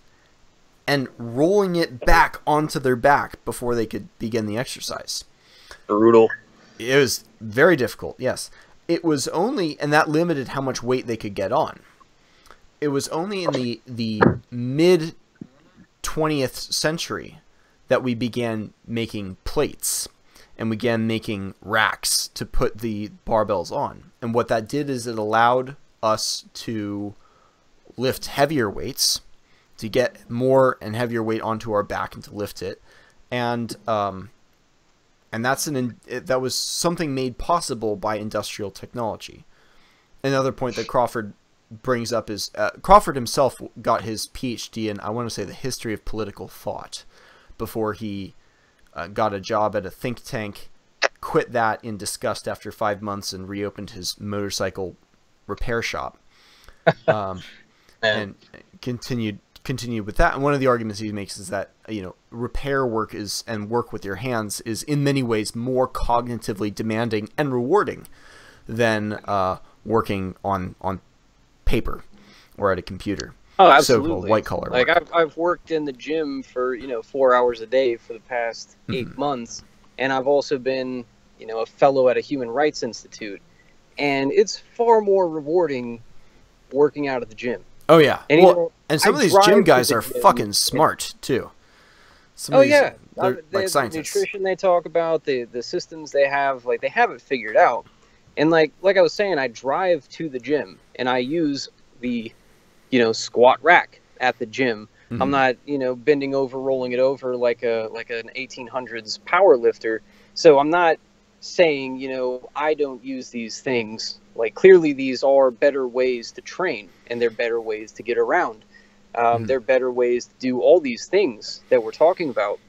and rolling it back onto their back before they could begin the exercise brutal it was very difficult yes it was only and that limited how much weight they could get on it was only in the the mid 20th century that we began making plates and began making racks to put the barbells on. And what that did is it allowed us to lift heavier weights, to get more and heavier weight onto our back and to lift it. And um, and that's an that was something made possible by industrial technology. Another point that Crawford brings up is uh, Crawford himself got his PhD in I want to say the history of political thought before he uh, got a job at a think tank, quit that in disgust after five months, and reopened his motorcycle repair shop, um, and continued continued with that. And one of the arguments he makes is that you know repair work is and work with your hands is in many ways more cognitively demanding and rewarding than uh, working on on paper or at a computer. Oh, absolutely. So-called white collar. Like I've I've worked in the gym for you know four hours a day for the past mm-hmm. eight months, and I've also been you know a fellow at a human rights institute, and it's far more rewarding working out at the gym. Oh yeah. And, well, and some I of these gym guys are gym. fucking smart too. Some oh these, yeah, they're, they, like scientists. The nutrition they talk about, the the systems they have, like they have it figured out. And like like I was saying, I drive to the gym and I use the you know, squat rack at the gym. Mm-hmm. I'm not, you know, bending over, rolling it over like a like an 1800s power lifter. So I'm not saying, you know, I don't use these things. Like clearly, these are better ways to train, and they're better ways to get around. Um, mm-hmm. They're better ways to do all these things that we're talking about.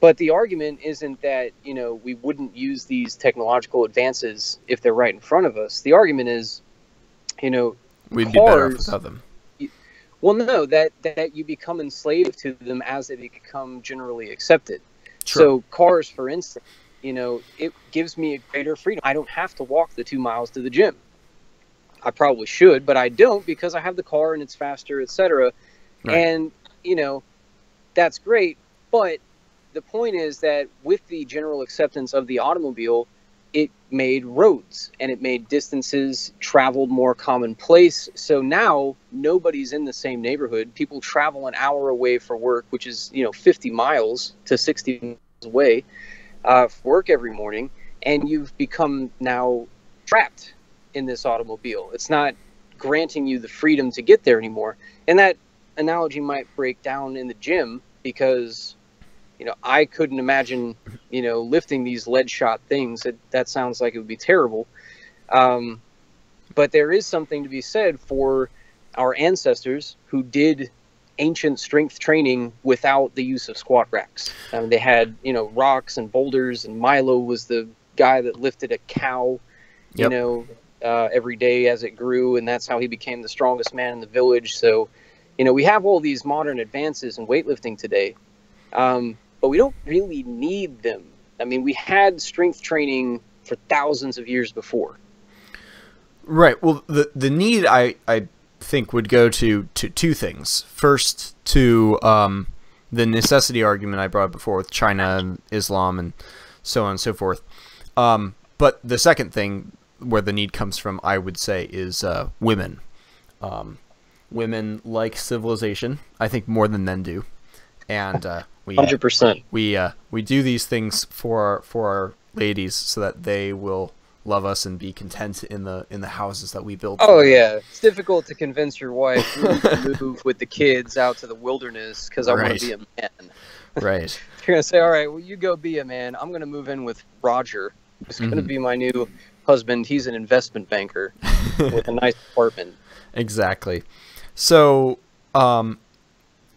But the argument isn't that you know we wouldn't use these technological advances if they're right in front of us. The argument is, you know, we'd cars, be better off without them. Well, no, that that you become enslaved to them as they become generally accepted. Sure. So cars, for instance, you know, it gives me a greater freedom. I don't have to walk the two miles to the gym. I probably should, but I don't because I have the car and it's faster, etc. Right. And you know, that's great. But the point is that with the general acceptance of the automobile, it made roads and it made distances traveled more commonplace. So now nobody's in the same neighborhood. People travel an hour away for work, which is you know 50 miles to 60 miles away uh, work every morning, and you've become now trapped in this automobile. It's not granting you the freedom to get there anymore. And that analogy might break down in the gym because you know, I couldn't imagine, you know, lifting these lead shot things. That that sounds like it would be terrible. Um, but there is something to be said for our ancestors who did ancient strength training without the use of squat racks. Um, they had, you know, rocks and boulders, and Milo was the guy that lifted a cow, you yep. know, uh, every day as it grew, and that's how he became the strongest man in the village. So, you know, we have all these modern advances in weightlifting today, um, but we don't really need them. I mean, we had strength training for thousands of years before. Right. Well, the the need I I think would go to, to two things. First, to um, the necessity argument I brought up before with China and Islam and so on and so forth. Um, but the second thing where the need comes from, I would say, is uh, women. Um, women like civilization, I think, more than men do, and uh, we Hundred percent. we uh, we do these things for our, for our ladies so that they will love us and be content in the in the houses that we built. Oh yeah, it's difficult to convince your wife to move with the kids out to the wilderness because I Right. want to be a man. right. You're gonna say, all right, well, you go be a man. I'm gonna move in with Roger, who's gonna Mhm. be my new husband. He's an investment banker with a nice apartment. Exactly. So, um,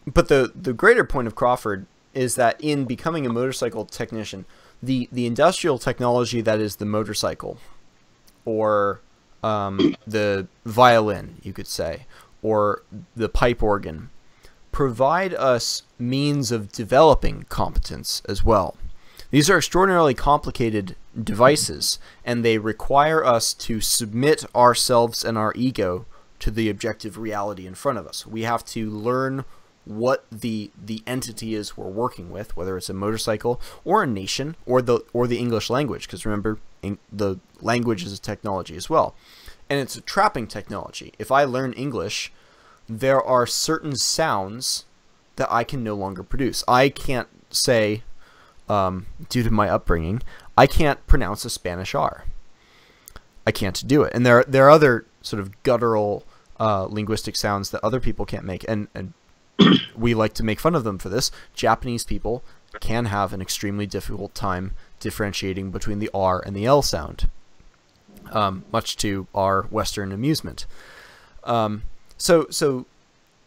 but the the greater point of Crawford is that in becoming a motorcycle technician, the the industrial technology that is the motorcycle, or um, the violin, you could say, or the pipe organ, provide us means of developing competence as well. These are extraordinarily complicated devices, and they require us to submit ourselves and our ego to the objective reality in front of us. We have to learn what the the entity is we're working with, whether it's a motorcycle or a nation or the or the English language, because remember, in, the language is a technology as well, and it's a trapping technology. If I learn English, there are certain sounds that I can no longer produce. I can't say, um, due to my upbringing, I can't pronounce a Spanish R. I can't do it, and there there are other sort of guttural uh, linguistic sounds that other people can't make, and and we like to make fun of them for this. Japanese people can have an extremely difficult time differentiating between the R and the L sound, um, much to our Western amusement. Um, so so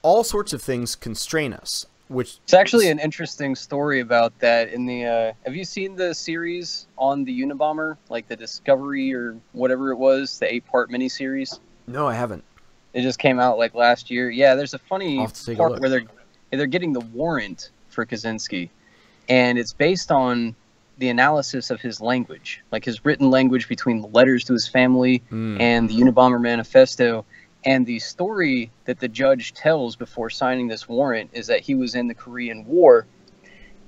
all sorts of things constrain us, which It's actually an interesting story about that. In the uh, have you seen the series on the Unabomber, like the Discovery or whatever it was, the eight-part miniseries? no, I haven't. It just came out like last year. Yeah, there's a funny I'll have to take a part look. where they're they're getting the warrant for Kaczynski, and it's based on the analysis of his language, like his written language between the letters to his family Mm. and the Unabomber Manifesto. And the story that the judge tells before signing this warrant is that he was in the Korean War,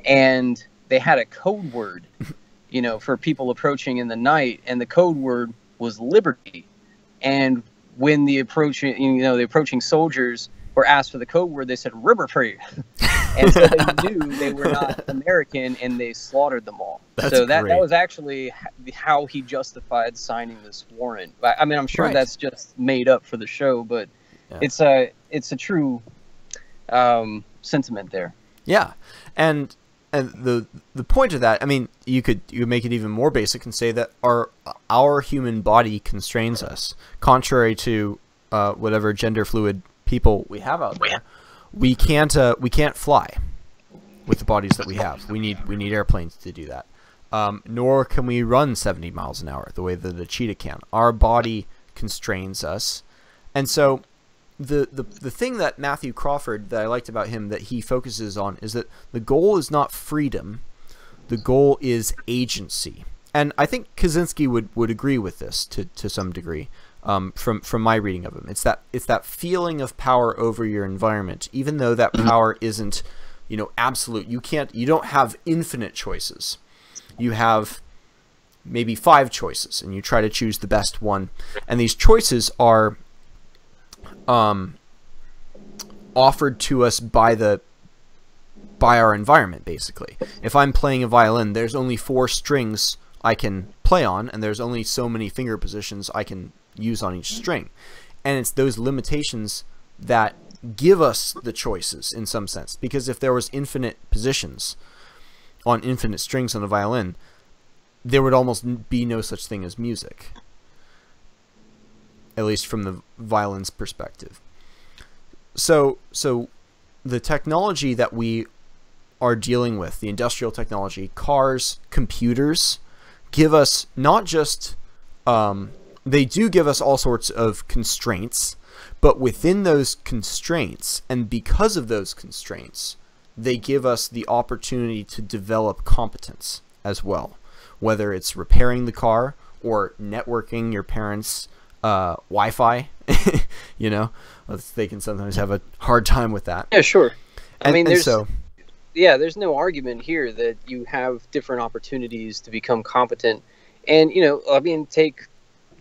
and they had a code word, you know, for people approaching in the night, and the code word was liberty. And when the approaching, you know, the approaching soldiers were asked for the code word, they said "Riberpree," and so they knew they were not American, and they slaughtered them all. That's so that, great. that was actually how he justified signing this warrant. I I mean, I'm sure Right. that's just made up for the show, but Yeah. it's a it's a true um, sentiment there. Yeah, and and the the point of that, I mean, you could you could make it even more basic and say that our our human body constrains us, contrary to uh, whatever gender fluid people we have out there. We can't uh, we can't fly with the bodies that we have. We need we need airplanes to do that. Um, nor can we run 70 miles an hour the way that a cheetah can. Our body constrains us, and so the, the the thing that Matthew Crawford that I liked about him that he focuses on is that the goal is not freedom, the goal is agency. And I think Kaczynski would, would agree with this to, to some degree um, from from my reading of him. It's that it's that feeling of power over your environment, even though that power isn't you know absolute. You can't you don't have infinite choices. You have maybe five choices, and you try to choose the best one. And these choices are um, offered to us by the by our environment basically. If i'm playing a violin there's only four strings i can play on and there's only so many finger positions i can use on each string. And it's those limitations that give us the choices in some sense. Because if there was infinite positions on infinite strings on a violin there would almost be no such thing as music at least from the violence perspective. So, so the technology that we are dealing with, the industrial technology, cars, computers, give us not just um, they do give us all sorts of constraints, but within those constraints, and because of those constraints, they give us the opportunity to develop competence as well, whether it's repairing the car or networking your parents' uh, Wi-Fi. you know, they can sometimes have a hard time with that. Yeah, sure. I And- mean, there's so yeah, there's no argument here that you have different opportunities to become competent. And, you know, I mean, take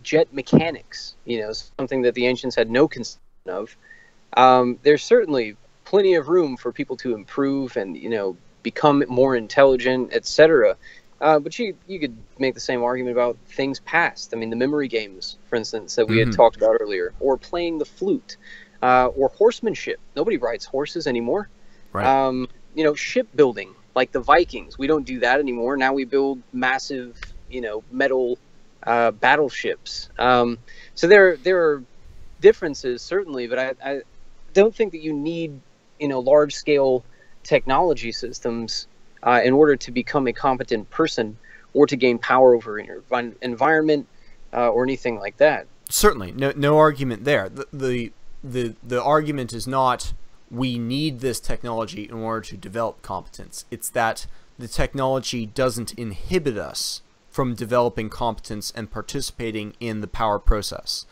jet mechanics, you know, something that the ancients had no concern of. Um, there's certainly plenty of room for people to improve and, you know, become more intelligent, etc. Uh, but you you could make the same argument about things past. I mean, the memory games, for instance, that we had Mhm. talked about earlier, or playing the flute, uh, or horsemanship. Nobody rides horses anymore. Right. Um, you know, shipbuilding, like the Vikings. We don't do that anymore. Now we build massive, you know, metal uh, battleships. Um, so there there are differences certainly, but I, I don't think that you need you know large scale technology systems uh, in order to become a competent person or to gain power over your environment uh, or anything like that. certainly no no argument there. The, the the the argument is not we need this technology in order to develop competence. It's that the technology doesn't inhibit us from developing competence and participating in the power process.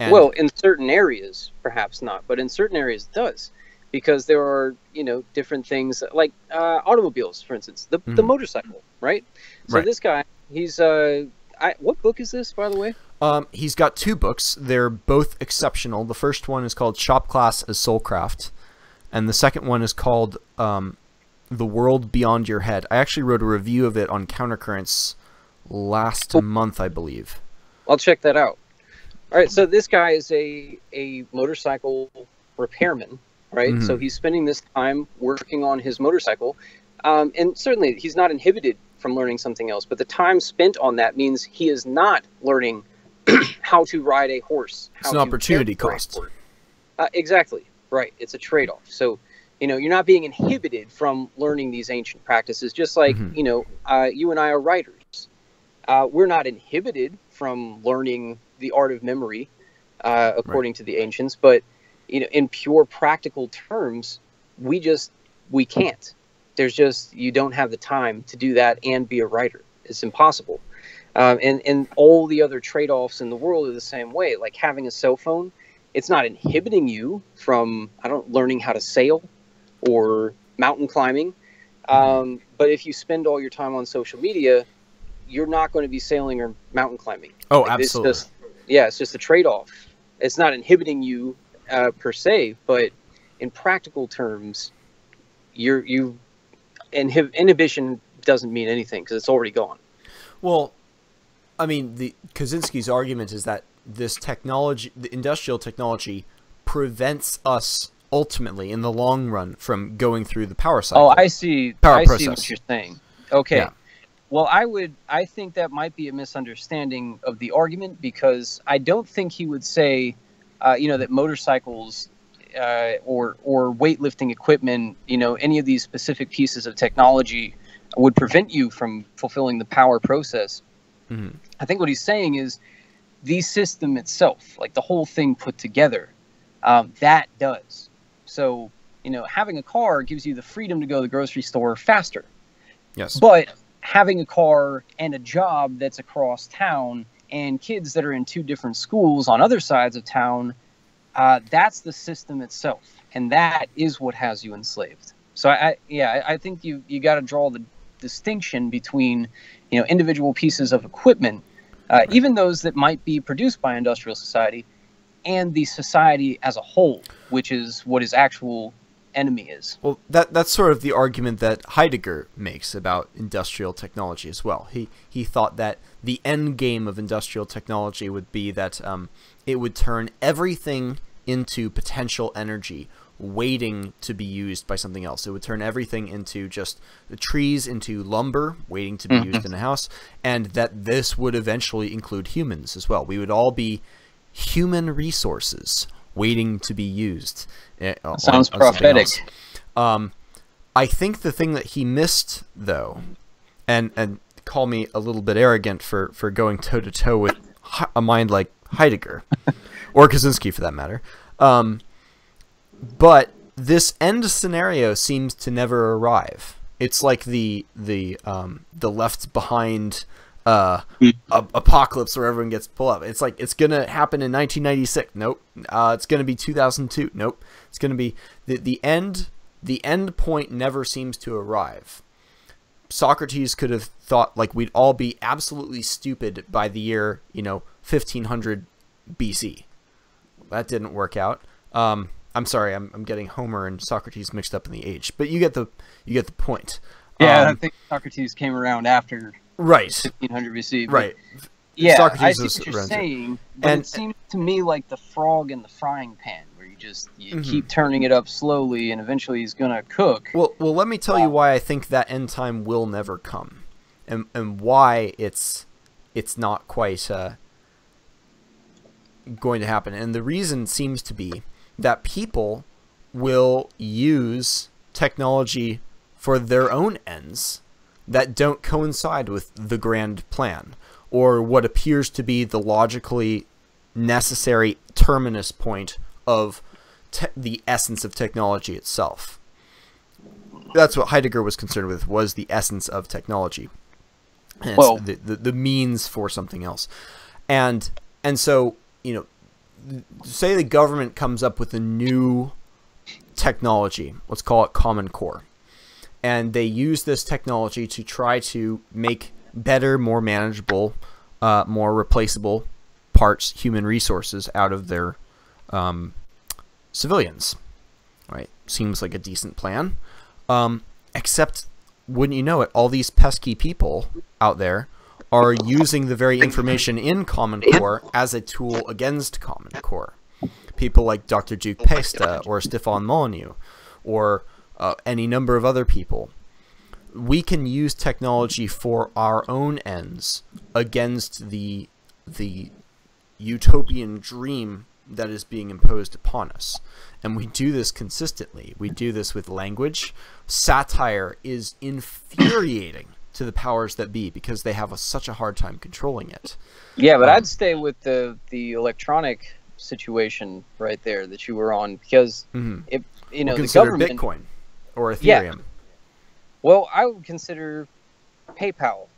And well, in certain areas, perhaps not, but in certain areas, it does, because there are you know different things like uh, automobiles, for instance, the the Mhm. motorcycle, right? So Right. this guy, he's uh, I, what book is this, by the way? Um, he's got two books. They're both exceptional. The first one is called Shop Class as Soulcraft, and the second one is called um, The World Beyond Your Head. I actually wrote a review of it on Countercurrents last month, I believe. I'll check that out. All right, so this guy is a a motorcycle repairman, right? Mhm. So he's spending this time working on his motorcycle, um, and certainly he's not inhibited from learning something else. But the time spent on that means he is not learning how to ride a horse. It's an opportunity care for a cost. Uh, exactly right. It's a trade-off. So you know you're not being inhibited from learning these ancient practices. Just like Mhm. you know uh, you and I are writers. Uh, we're not inhibited from learning the art of memory, uh, according to the ancients. But you know, in pure practical terms, we just we can't. There's just you don't have the time to do that and be a writer. It's impossible. Um, and and all the other trade-offs in the world are the same way. Like having a cell phone, it's not inhibiting you from I don't learning how to sail or mountain climbing. Um, but if you spend all your time on social media, you're not going to be sailing or mountain climbing. Oh, Like, it's absolutely. just- yeah, it's just a trade-off. It's not inhibiting you uh, per se, but in practical terms, you're you inhib- inhibition doesn't mean anything because it's already gone. Well, I mean, the Kaczynski's argument is that this technology, the industrial technology, prevents us ultimately in the long run from going through the power cycle. Oh, I see. Power I see process. what you're saying. Okay. Yeah. Well, I would. I think that might be a misunderstanding of the argument because I don't think he would say, uh, you know, that motorcycles uh, or or weightlifting equipment, you know, any of these specific pieces of technology would prevent you from fulfilling the power process. Mhm. I think what he's saying is the system itself, like the whole thing put together, um, that does. So, you know, having a car gives you the freedom to go to the grocery store faster. Yes. But having a car and a job that's across town and kids that are in two different schools on other sides of town, uh, that's the system itself. And that is what has you enslaved. So I, I yeah, I I think you you got to draw the distinction between, you know, individual pieces of equipment, uh, even those that might be produced by industrial society, and the society as a whole, which is what is actual enemy is. Well, that that's sort of the argument that Heidegger makes about industrial technology as well. He he thought that the end game of industrial technology would be that um, it would turn everything into potential energy waiting to be used by something else. It would turn everything into just the trees into lumber waiting to be Mhm. used in a house, and that this would eventually include humans as well. We would all be human resources waiting to be used. eh, on- Sounds on something prophetic. Um, I think the thing that he missed, though, and and call me a little bit arrogant for for going toe to toe with a mind like Heidegger, or Kaczynski for that matter. Um, but this end scenario seems to never arrive. It's like the the um, the left behind uh, a- apocalypse where everyone gets pulled up. It's like it's gonna happen in 1996. Nope. Uh, it's gonna be 2002. Nope. It's gonna be the the end. The end point never seems to arrive. Socrates could have thought like we'd all be absolutely stupid by the year you know 1500 BC. That didn't work out. Um, I'm sorry, I'm, I'm getting Homer and Socrates mixed up in the age, but you get the you get the point. Yeah, I Um, think Socrates came around after right, 1500 BC. right. Yeah, Socrates I see what you're saying, but And- it seems to me like the frog in the frying pan, where you just you Mhm. keep turning it up slowly, and eventually he's gonna cook. Well, well, let me tell you why I think that end time will never come, and and why it's it's not quite uh, going to happen. And the reason seems to be that people will use technology for their own ends that don't coincide with the grand plan or what appears to be the logically necessary terminus point of the essence of technology itself. That's what Heidegger was concerned with was the essence of technology. And Well- the, the the means for something else. And and so, you know, say the government comes up with a new technology, let's call it common core. And they use this technology to try to make better, more manageable, uh, more replaceable parts, human resources out of their um, civilians. Right? Seems like a decent plan. Um, except, wouldn't you know it, all these pesky people out there are using the very information in Common Core as a tool against Common Core. People like Dr. Duke Pesta or Stefan Molyneux or uh, any number of other people. We can use technology for our own ends against the the utopian dream that is being imposed upon us. And we do this consistently. We do this with language. Satire is infuriating to the powers that be because they have a, such a hard time controlling it. Yeah, but Um, I'd stay with the the electronic situation right there that you were on because Mm-hmm. if you know we'll the government. Bitcoin or Yeah. Ethereum. Well, I would consider PayPal,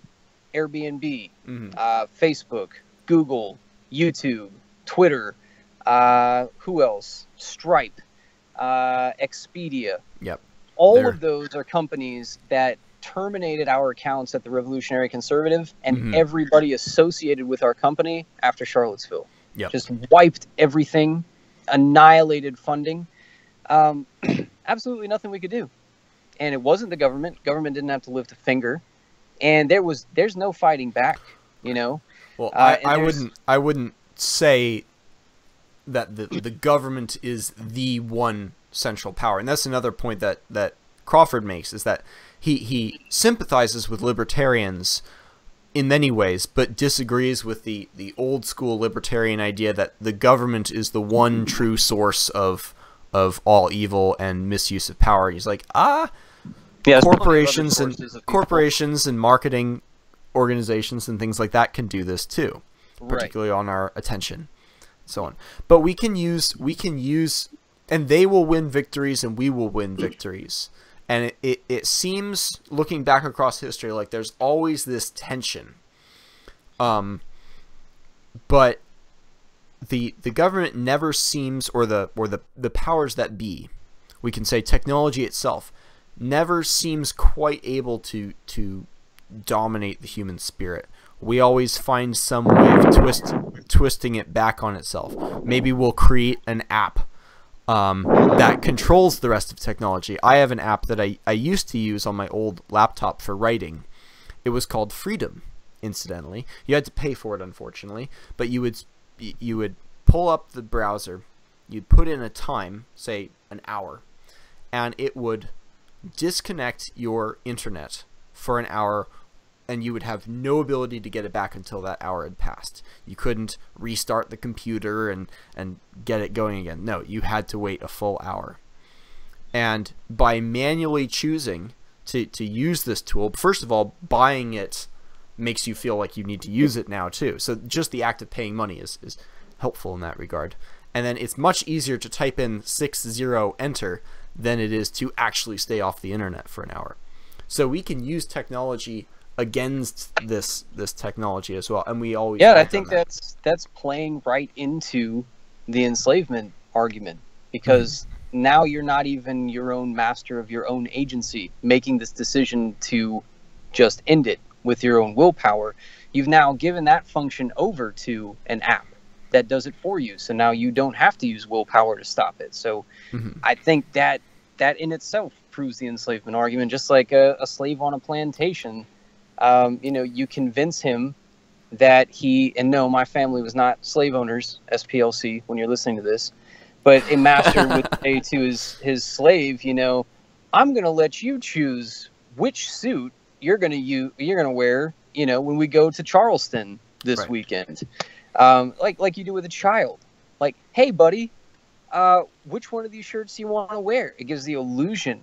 Airbnb, hmm uh, Facebook, Google, YouTube, Twitter. Uh, who else? Stripe, uh, Expedia. Yep. All They're- of those are companies that terminated our accounts at the Revolutionary Conservative and Mhm. everybody associated with our company after Charlottesville. Yep. Just wiped everything, annihilated funding. Um, absolutely nothing we could do. And it wasn't the government. Government didn't have to lift a finger. And there was there's no fighting back, you know. Well, Uh, I, and I wouldn't I wouldn't say that the the government is the one central power, and that's another point that that Crawford makes is that he he sympathizes with libertarians in many ways, but disagrees with the the old school libertarian idea that the government is the one true source of of all evil and misuse of power. He's like, ah, Yeah, corporations and corporations and marketing organizations and things like that can do this too right. particularly on our attention and so on but we can use we can use and they will win victories and we will win victories and it, it, it seems looking back across history like there's always this tension um but the the government never seems or the or the the powers that be we can say technology itself never seems quite able to to dominate the human spirit. We always find some way of twist twisting it back on itself. Maybe we'll create an app um, that controls the rest of technology. I have an app that I, I used to use on my old laptop for writing. It was called Freedom, incidentally. You had to pay for it, unfortunately, but you would you would pull up the browser, you'd put in a time, say an hour, and it would disconnect your internet for an hour and you would have no ability to get it back until that hour had passed. You couldn't restart the computer and, and get it going again. No, you had to wait a full hour. And by manually choosing to, to use this tool, first of all, buying it makes you feel like you need to use it now too. So just the act of paying money is, is helpful in that regard. And then it's much easier to type in 60 enter than it is to actually stay off the internet for an hour. So we can use technology against this this technology as well, and we always yeah. I think that. that's that's playing right into the enslavement argument because mm-hmm. now you're not even your own master of your own agency, making this decision to just end it with your own willpower. You've now given that function over to an app that does it for you. So now you don't have to use willpower to stop it. So Mhm. I think that that in itself proves the enslavement argument. Just like a, a slave on a plantation, um, you know, you convince him that he and no, my family was not slave owners, SPLC. When you're listening to this, but a master would say to his his slave, you know, I'm going to let you choose which suit you're going to you you're going to wear, you know, when we go to Charleston this Right. weekend, um, like like you do with a child. Like, hey, buddy, uh, which one of these shirts do you want to wear? It gives the illusion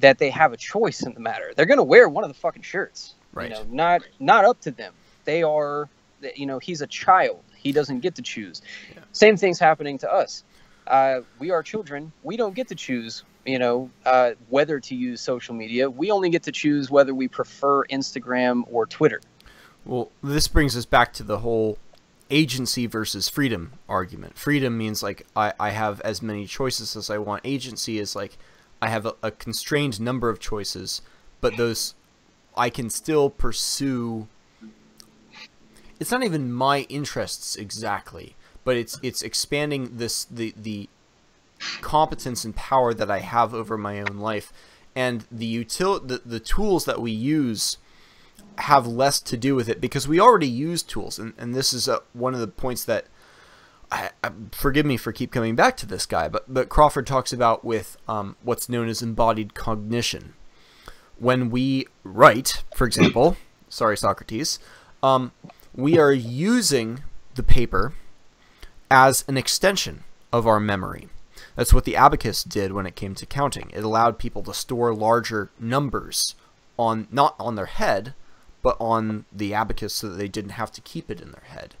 that they have a choice in the matter. They're going to wear one of the fucking shirts. Right. You know, not not up to them. They are, you know, he's a child. He doesn't get to choose. Yeah. Same thing's happening to us. Uh, we are children. We don't get to choose, you know, uh, whether to use social media. We only get to choose whether we prefer Instagram or Twitter. Well, this brings us back to the whole agency versus freedom argument. Freedom means like I, I have as many choices as I want. Agency is like I have a, a constrained number of choices, but those I can still pursue. It's not even my interests exactly, but it's it's expanding this the the competence and power that I have over my own life, and the util the, the tools that we use have less to do with it because we already use tools. And, and this is uh one of the points that I, I, forgive me for keep coming back to this guy but but Crawford talks about with um, what's known as embodied cognition. When we write for example sorry Socrates um, we are using the paper as an extension of our memory that's what the abacus did when it came to counting it allowed people to store larger numbers on not on their head but on the abacus so that they didn't have to keep it in their head.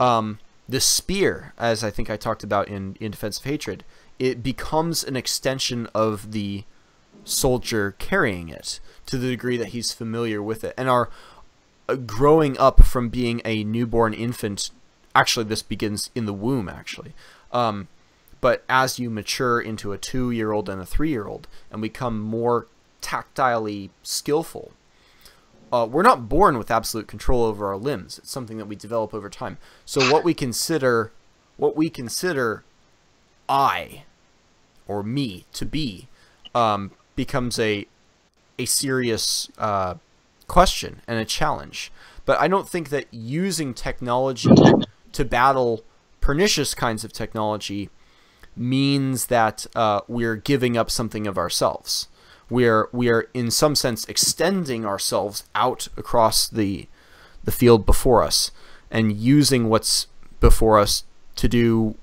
Um, the spear, as I think I talked about in, in Defense of Hatred, it becomes an extension of the soldier carrying it to the degree that he's familiar with it. And our uh, growing up from being a newborn infant, actually, this begins in the womb, actually. Um, but as you mature into a two year old and a three year old and become more tactilely skillful, uh, we're not born with absolute control over our limbs. It's something that we develop over time. So what we consider, what we consider, I, or me to be, um, becomes a a serious uh, question and a challenge. But I don't think that using technology to battle pernicious kinds of technology means that uh, we're giving up something of ourselves we are we are in some sense extending ourselves out across the the field before us and using what's before us to do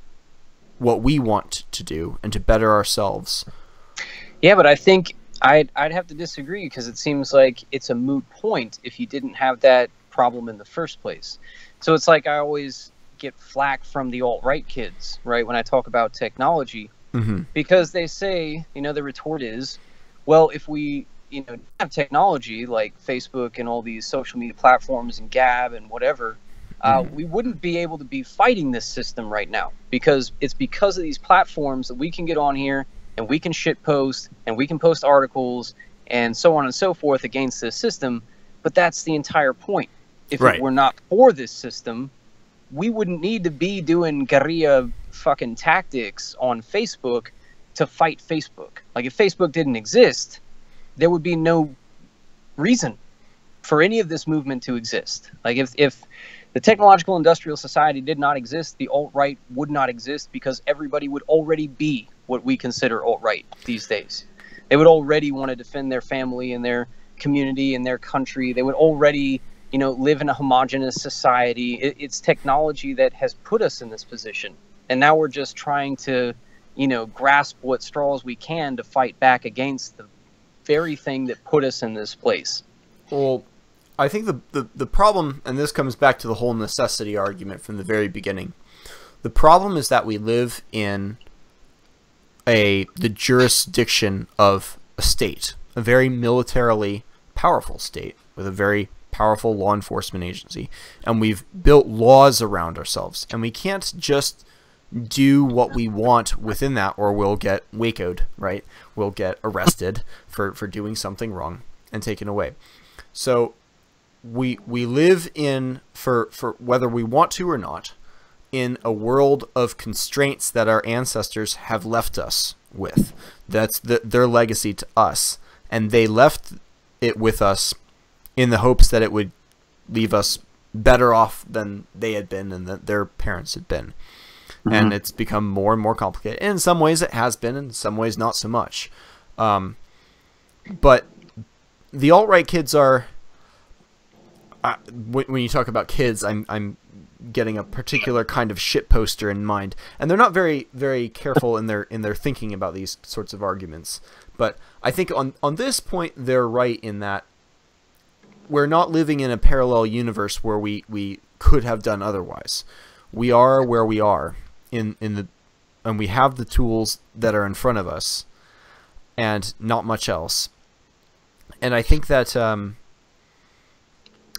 what we want to do and to better ourselves. Yeah, but I think I'd I'd have to disagree because it seems like it's a moot point if you didn't have that problem in the first place. So it's like I always get flack from the alt right kids, right, when I talk about technology, Mm-hmm. because they say, you know, the retort is, well, if we, you know, have technology like Facebook and all these social media platforms and Gab and whatever, uh, we wouldn't be able to be fighting this system right now because it's because of these platforms that we can get on here and we can shit post and we can post articles and so on and so forth against this system. But that's the entire point. If Right. it were not for this system, we wouldn't need to be doing guerrilla fucking tactics on Facebook to fight Facebook. Like if Facebook didn't exist, there would be no reason for any of this movement to exist. Like if if the technological industrial society did not exist, the alt right would not exist because everybody would already be what we consider alt right these days. They would already want to defend their family and their community and their country. They would already, you know, live in a homogenous society. It, it's technology that has put us in this position, and now we're just trying to, you know, grasp what straws we can to fight back against the very thing that put us in this place. Well, I think the, the the problem, and this comes back to the whole necessity argument from the very beginning. The problem is that we live in a the jurisdiction of a state, a very militarily powerful state with a very powerful law enforcement agency, and we've built laws around ourselves, and we can't just do what we want within that, or we'll get wacoed, right? We'll get arrested for for doing something wrong and taken away. So we we live in for for whether we want to or not in a world of constraints that our ancestors have left us with. That's the, their legacy to us, and they left it with us in the hopes that it would leave us better off than they had been and that their parents had been. Mm-hmm. And it's become more and more complicated. And in some ways, it has been. In some ways, not so much. Um, but the alt right kids are. Uh, when you talk about kids, I'm I'm getting a particular kind of shit poster in mind, and they're not very very careful in their in their thinking about these sorts of arguments. But I think on on this point they're right in that we're not living in a parallel universe where we we could have done otherwise. We are where we are in in the and we have the tools that are in front of us and not much else. And I think that um,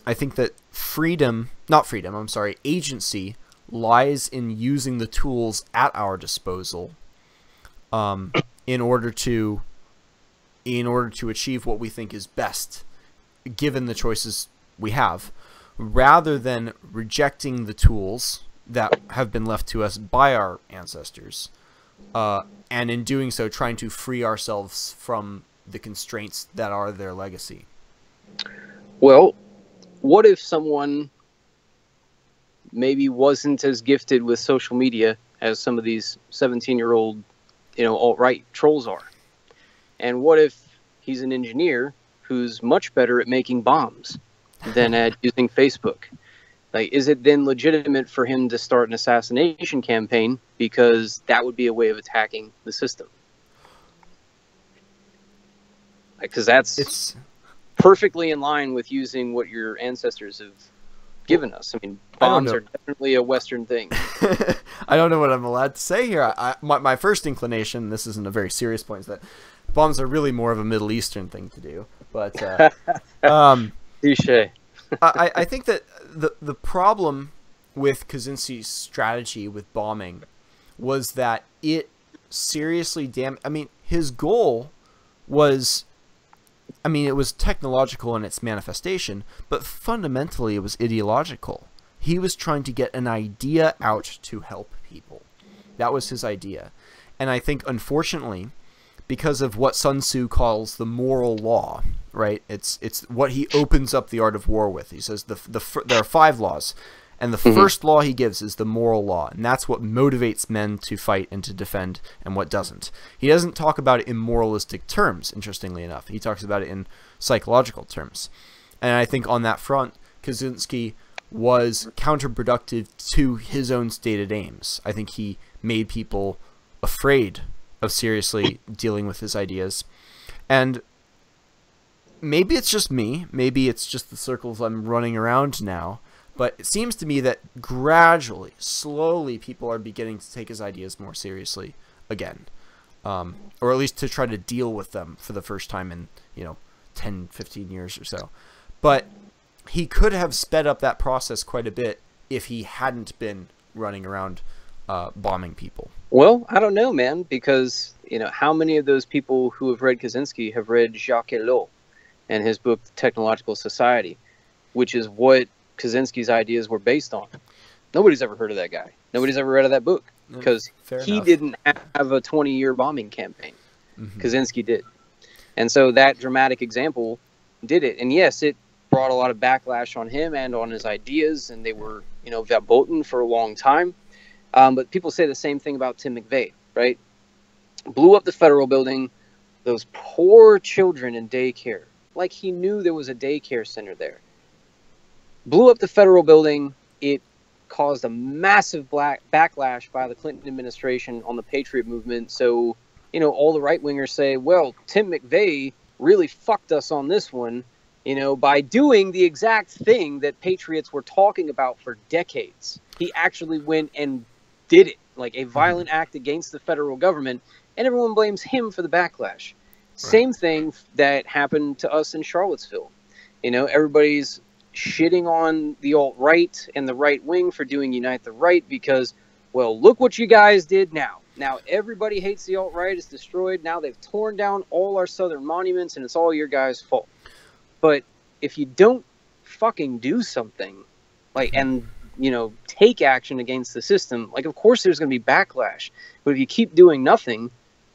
I think that freedom, not freedom, I'm sorry, agency lies in using the tools at our disposal um, in order to in order to achieve what we think is best given the choices we have rather than rejecting the tools that have been left to us by our ancestors uh, and in doing so trying to free ourselves from the constraints that are their legacy. Well what if someone maybe wasn't as gifted with social media as some of these 17 year old you know alt-right trolls are? And what if he's an engineer who's much better at making bombs than at using facebook like is it then legitimate for him to start an assassination campaign because that would be a way of attacking the system because like, that's it's perfectly in line with using what your ancestors have given us. I mean, bombs I are definitely a Western thing. I don't know what I'm allowed to say here. I, my, my first inclination, this isn't a very serious point, is that bombs are really more of a Middle Eastern thing to do. But, uh, um. I, I think that the, the problem with Kaczynski's strategy with bombing was that it seriously dam. I mean, his goal was I mean, it was technological in its manifestation, but fundamentally it was ideological. He was trying to get an idea out to help people. That was his idea. And I think, unfortunately, because of what Sun Tzu calls the moral law, right? It's it's what he opens up the art of war with. He says the the there are five laws. And the mm-hmm. first law he gives is the moral law, and that's what motivates men to fight and to defend, and what doesn't. He doesn't talk about it in moralistic terms, interestingly enough. He talks about it in psychological terms. And I think on that front, Kaczynski was counterproductive to his own stated aims. I think he made people afraid of seriously dealing with his ideas. And maybe it's just me, maybe it's just the circles I'm running around now but it seems to me that gradually, slowly, people are beginning to take his ideas more seriously again. Um, or at least to try to deal with them for the first time in, you know, 10, 15 years or so. But he could have sped up that process quite a bit if he hadn't been running around uh, bombing people. Well, I don't know, man, because, you know, how many of those people who have read Kaczynski have read Jacques Ellul and his book, Technological Society, which is what Kaczynski's ideas were based on. Nobody's ever heard of that guy. Nobody's ever read of that book because he enough. didn't have a 20 year bombing campaign. Mm-hmm. Kaczynski did. And so that dramatic example did it. And yes, it brought a lot of backlash on him and on his ideas, and they were, you know, verboten for a long time. Um, but people say the same thing about Tim McVeigh, right? Blew up the federal building, those poor children in daycare. Like he knew there was a daycare center there blew up the federal building. It caused a massive black backlash by the Clinton administration on the Patriot movement. So, you know, all the right wingers say, well, Tim McVeigh really fucked us on this one, you know, by doing the exact thing that Patriots were talking about for decades. He actually went and did it, like a mhm. violent act against the federal government, and everyone blames him for the backlash. Same thing that happened to us in Charlottesville. You know, everybody's shitting on the alt right and the right wing for doing Unite the Right because, well, look what you guys did now. Now everybody hates the alt right. It's destroyed. Now they've torn down all our southern monuments, and it's all your guys' fault. But if you don't fucking do something, like and you know take action against the system, like of course there's going to be backlash. But if you keep doing nothing,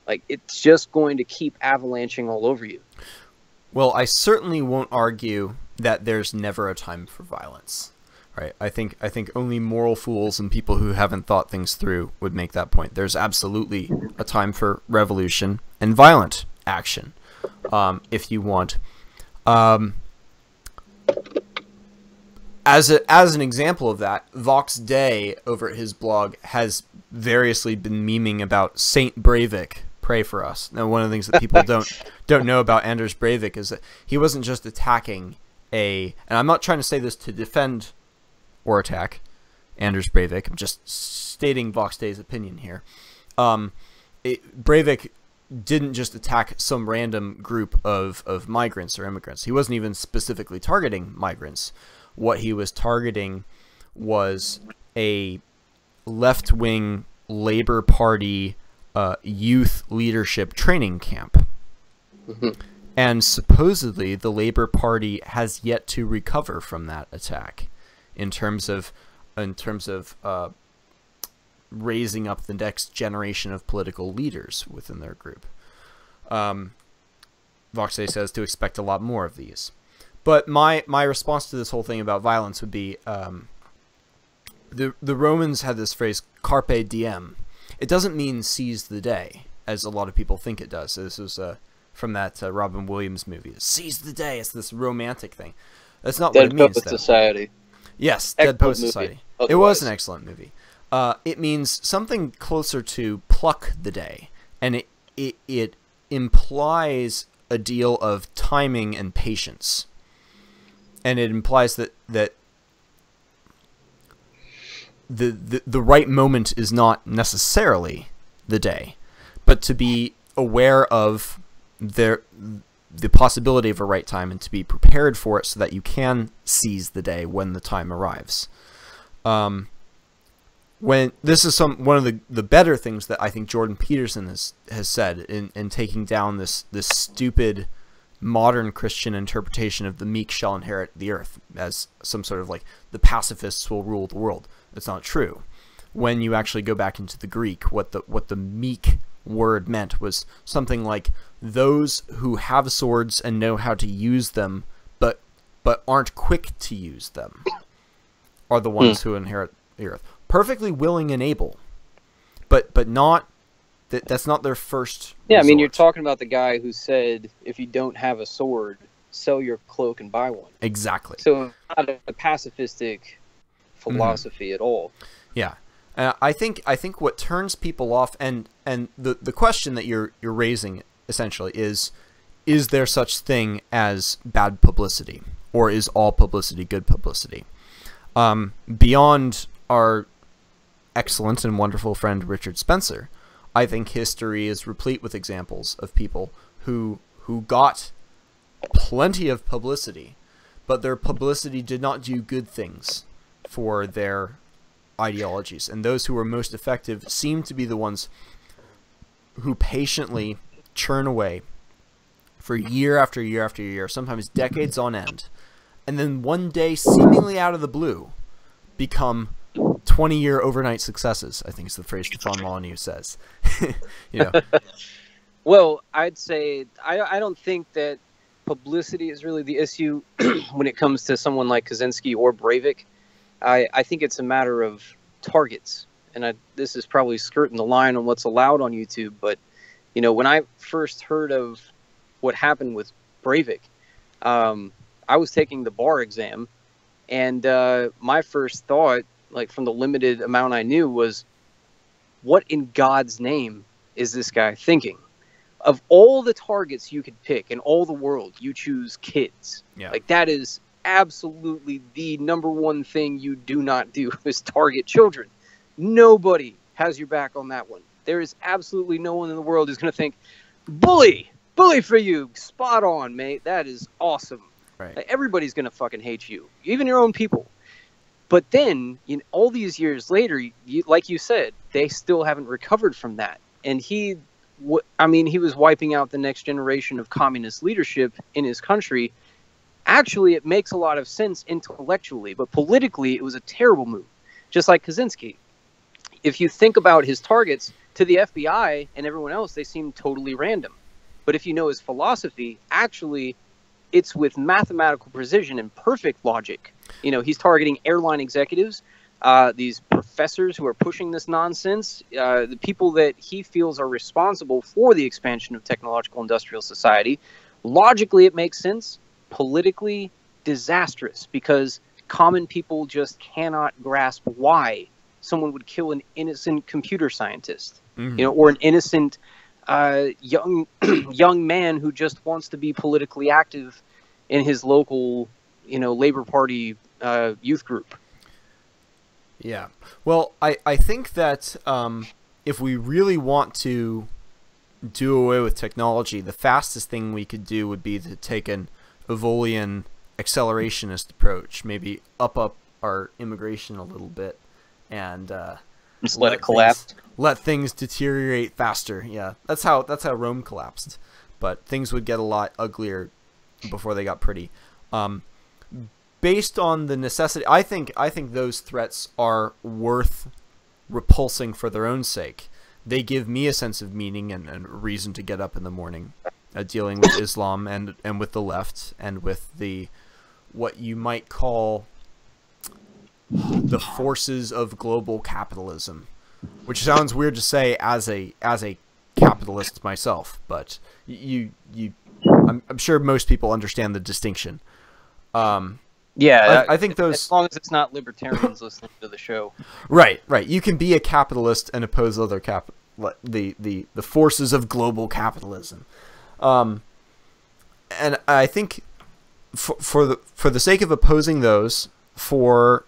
like it's just going to keep avalanching all over you. Well, I certainly won't argue that there's never a time for violence. Right. I think I think only moral fools and people who haven't thought things through would make that point. There's absolutely a time for revolution and violent action, um, if you want. Um, as a, as an example of that, Vox Day over at his blog has variously been memeing about Saint Breivik. Pray for us. Now, one of the things that people don't don't know about Anders Breivik is that he wasn't just attacking a, and I'm not trying to say this to defend or attack Anders Breivik. I'm just stating Vox Day's opinion here. Um, it, Breivik didn't just attack some random group of, of migrants or immigrants. He wasn't even specifically targeting migrants. What he was targeting was a left wing Labor Party uh, youth leadership training camp. Mm-hmm. And supposedly, the Labor Party has yet to recover from that attack in terms of in terms of uh, raising up the next generation of political leaders within their group. Um, Vox Day says to expect a lot more of these. But my, my response to this whole thing about violence would be um, the, the Romans had this phrase, carpe diem. It doesn't mean seize the day, as a lot of people think it does. This is uh, from that uh, Robin Williams movie. Seize the day. It's this romantic thing. That's not Dead what it means. Dead Poet Society. Yes, Dead Poet Society. Otherwise. It was an excellent movie. Uh, it means something closer to pluck the day, and it it, it implies a deal of timing and patience, and it implies that that the, the the right moment is not necessarily the day, but to be aware of their the possibility of a right time and to be prepared for it so that you can seize the day when the time arrives. Um, when this is some one of the, the better things that I think Jordan Peterson has has said in, in taking down this this stupid modern Christian interpretation of the meek shall inherit the earth as some sort of like the pacifists will rule the world. That's not true. When you actually go back into the Greek, what the what the meek word meant was something like those who have swords and know how to use them, but but aren't quick to use them, are the ones mm. who inherit the earth. Perfectly willing and able, but but not that. That's not their first. Yeah, resort. I mean, you're talking about the guy who said, "If you don't have a sword, sell your cloak and buy one." Exactly. So not a pacifistic philosophy mm. at all. Yeah, uh, I think I think what turns people off, and and the the question that you're you're raising essentially is, is there such thing as bad publicity, or is all publicity good publicity? Um, beyond our excellent and wonderful friend Richard Spencer, I think history is replete with examples of people who who got plenty of publicity, but their publicity did not do good things for their ideologies, and those who were most effective seem to be the ones who patiently churn away for year after year after year, sometimes decades on end, and then one day, seemingly out of the blue, become 20 year overnight successes, I think is the phrase that Stefan Molyneux says. you know. Well, I'd say I, I don't think that publicity is really the issue when it comes to someone like Kaczynski or Breivik. I, I think it's a matter of targets. And I, this is probably skirting the line on what's allowed on YouTube. But, you know, when I first heard of what happened with Breivik, um, I was taking the bar exam. And uh, my first thought, like from the limited amount I knew, was what in God's name is this guy thinking? Of all the targets you could pick in all the world, you choose kids. Yeah. Like that is absolutely the number one thing you do not do is target children. Nobody has your back on that one. There is absolutely no one in the world who's going to think, bully, bully for you. Spot on, mate. That is awesome. Right. Like, everybody's gonna fucking hate you, even your own people. But then, know, all these years later, you, like you said, they still haven't recovered from that. And he, w- I mean, he was wiping out the next generation of communist leadership in his country. Actually, it makes a lot of sense intellectually, but politically, it was a terrible move. Just like Kaczynski. If you think about his targets to the FBI and everyone else, they seem totally random. But if you know his philosophy, actually, it's with mathematical precision and perfect logic. You know, he's targeting airline executives, uh, these professors who are pushing this nonsense, uh, the people that he feels are responsible for the expansion of technological industrial society. Logically, it makes sense. Politically, disastrous because common people just cannot grasp why someone would kill an innocent computer scientist, Mhm. you know, or an innocent uh, young young man who just wants to be politically active in his local, you know, Labor Party uh, youth group. Yeah. Well, I, I think that um, if we really want to do away with technology, the fastest thing we could do would be to take an Evolian accelerationist approach, maybe up up our immigration a little bit and uh, Just let, it things- collapse. let things deteriorate faster. Yeah, that's how that's how Rome collapsed. But things would get a lot uglier before they got pretty. Um, based on the necessity, I think I think those threats are worth repulsing for their own sake. They give me a sense of meaning and, and reason to get up in the morning, uh, dealing with Islam and and with the left and with the what you might call the forces of global capitalism which sounds weird to say as a as a capitalist myself, but you you I'm, I'm sure most people understand the distinction. Um, Yeah, I, I think those. as long as it's not libertarians listening to the show. right right you can be a capitalist and oppose other cap the the the forces of global capitalism, um, and I think for for the for the sake of opposing those for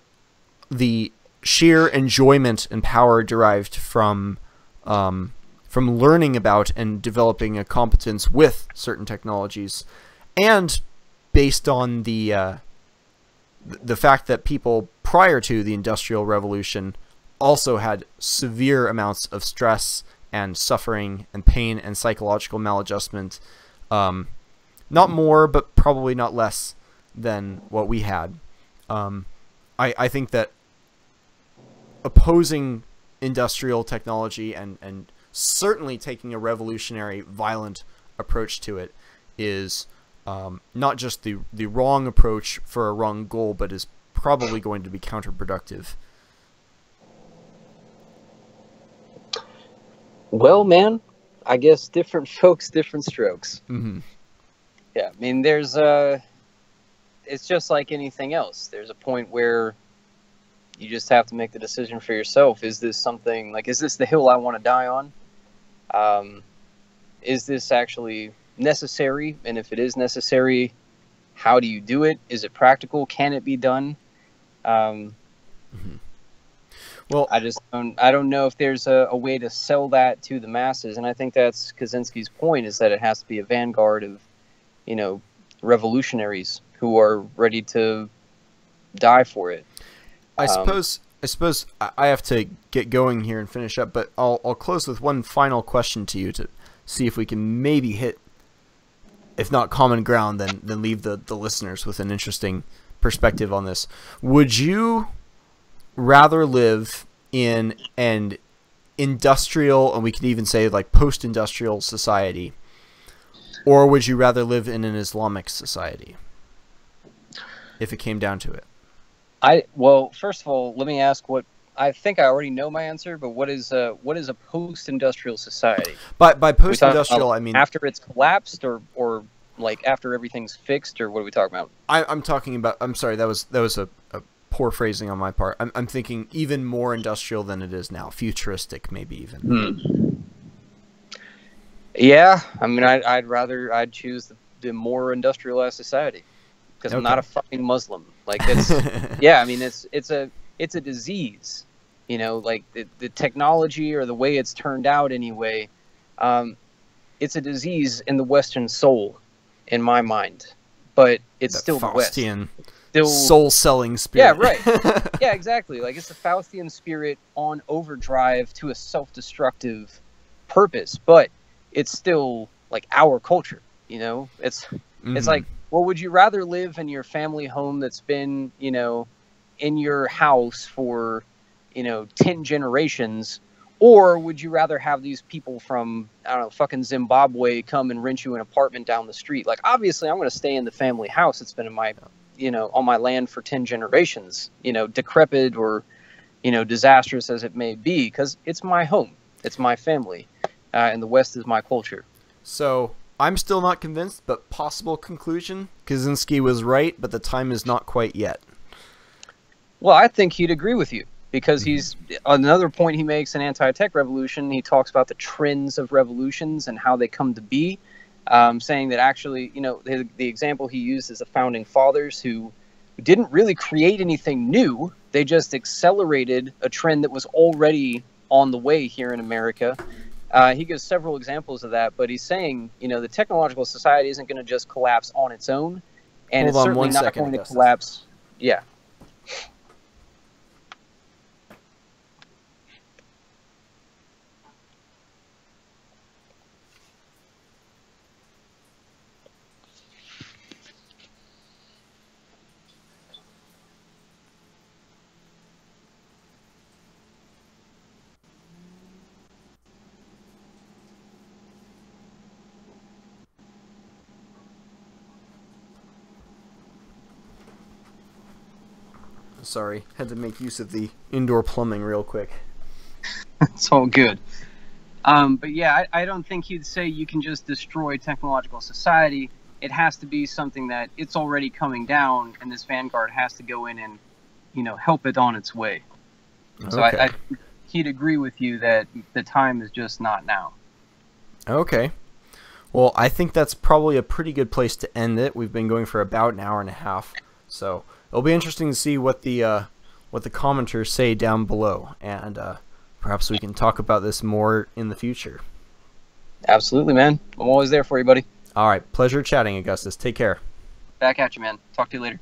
the sheer enjoyment and power derived from um, from learning about and developing a competence with certain technologies, and based on the uh, the fact that people prior to the Industrial Revolution also had severe amounts of stress and suffering and pain and psychological maladjustment, um, not more, but probably not less than what we had. Um, I, I think that opposing industrial technology and, and certainly taking a revolutionary, violent approach to it is um, not just the, the wrong approach for a wrong goal, but is probably going to be counterproductive. Well, man, I guess different folks, different strokes. hmm Yeah, I mean, there's uh it's just like anything else. There's a point where you just have to make the decision for yourself. Is this something like is this the hill I want to die on? Um, is this actually necessary? And if it is necessary, how do you do it? Is it practical? Can it be done? Um, Well, I just don't. I don't know if there's a, a way to sell that to the masses, and I think that's Kaczynski's point: is that it has to be a vanguard of, you know, revolutionaries who are ready to die for it. I Um, suppose I suppose I I have to get going here and finish up, but I'll I'll close with one final question to you to see if we can maybe hit, if not common ground, then then leave the the listeners with an interesting perspective on this. Would you rather live in an industrial, and we can even say like post-industrial society, or would you rather live in an Islamic society? If it came down to it. I well, first of all, let me ask what I think I already know my answer, but what is uh what is a post-industrial society? By by post-industrial, I mean after it's collapsed, or or like after everything's fixed, or what are we talking about? I, I'm talking about. I'm sorry. That was that was a, a poor phrasing on my part. I'm, I'm thinking even more industrial than it is now, futuristic maybe even. Yeah, I mean, I'd, I'd rather I'd choose the, the more industrialized society because I'm not a fucking Muslim. Like it's yeah, I mean it's it's a it's a disease, you know, like the, the technology or the way it's turned out anyway. Um, it's a disease in the Western soul, in my mind. But it's still the West. Faustian Still, soul selling spirit. Yeah, right. yeah, exactly. Like it's a Faustian spirit on overdrive to a self-destructive purpose, but it's still like our culture. You know, it's it's Mhm. like, well, would you rather live in your family home that's been, you know, in your house for, you know, 10 generations? Or would you rather have these people from, I don't know, fucking Zimbabwe come and rent you an apartment down the street? Like, obviously, I'm going to stay in the family house that's been in my, you know, on my land for 10 generations, you know, decrepit or, you know, disastrous as it may be, because it's my home, it's my family, uh, and the West is my culture. So I'm still not convinced, but possible conclusion: Kaczynski was right, but the time is not quite yet. Well, I think he'd agree with you because he's another point he makes in anti-tech revolution. He talks about the trends of revolutions and how they come to be, um, saying that actually, you know, the, the example he used is the founding fathers who didn't really create anything new. They just accelerated a trend that was already on the way here in America. Uh, he gives several examples of that, but he's saying, you know, the technological society isn't going to just collapse on its own, and Hold it's on certainly not second, going to collapse. Yeah. Sorry, had to make use of the indoor plumbing real quick. it's all good. Um, but yeah, I, I don't think he'd say you can just destroy technological society. It has to be something that it's already coming down, and this vanguard has to go in and, you know, help it on its way. So okay. I, I he'd agree with you that the time is just not now. Okay. Well, I think that's probably a pretty good place to end it. We've been going for about an hour and a half, so it'll be interesting to see what the uh, what the commenters say down below, and uh, perhaps we can talk about this more in the future. Absolutely, man. I'm always there for you, buddy. All right, pleasure chatting, Augustus. Take care. Back at you, man. Talk to you later.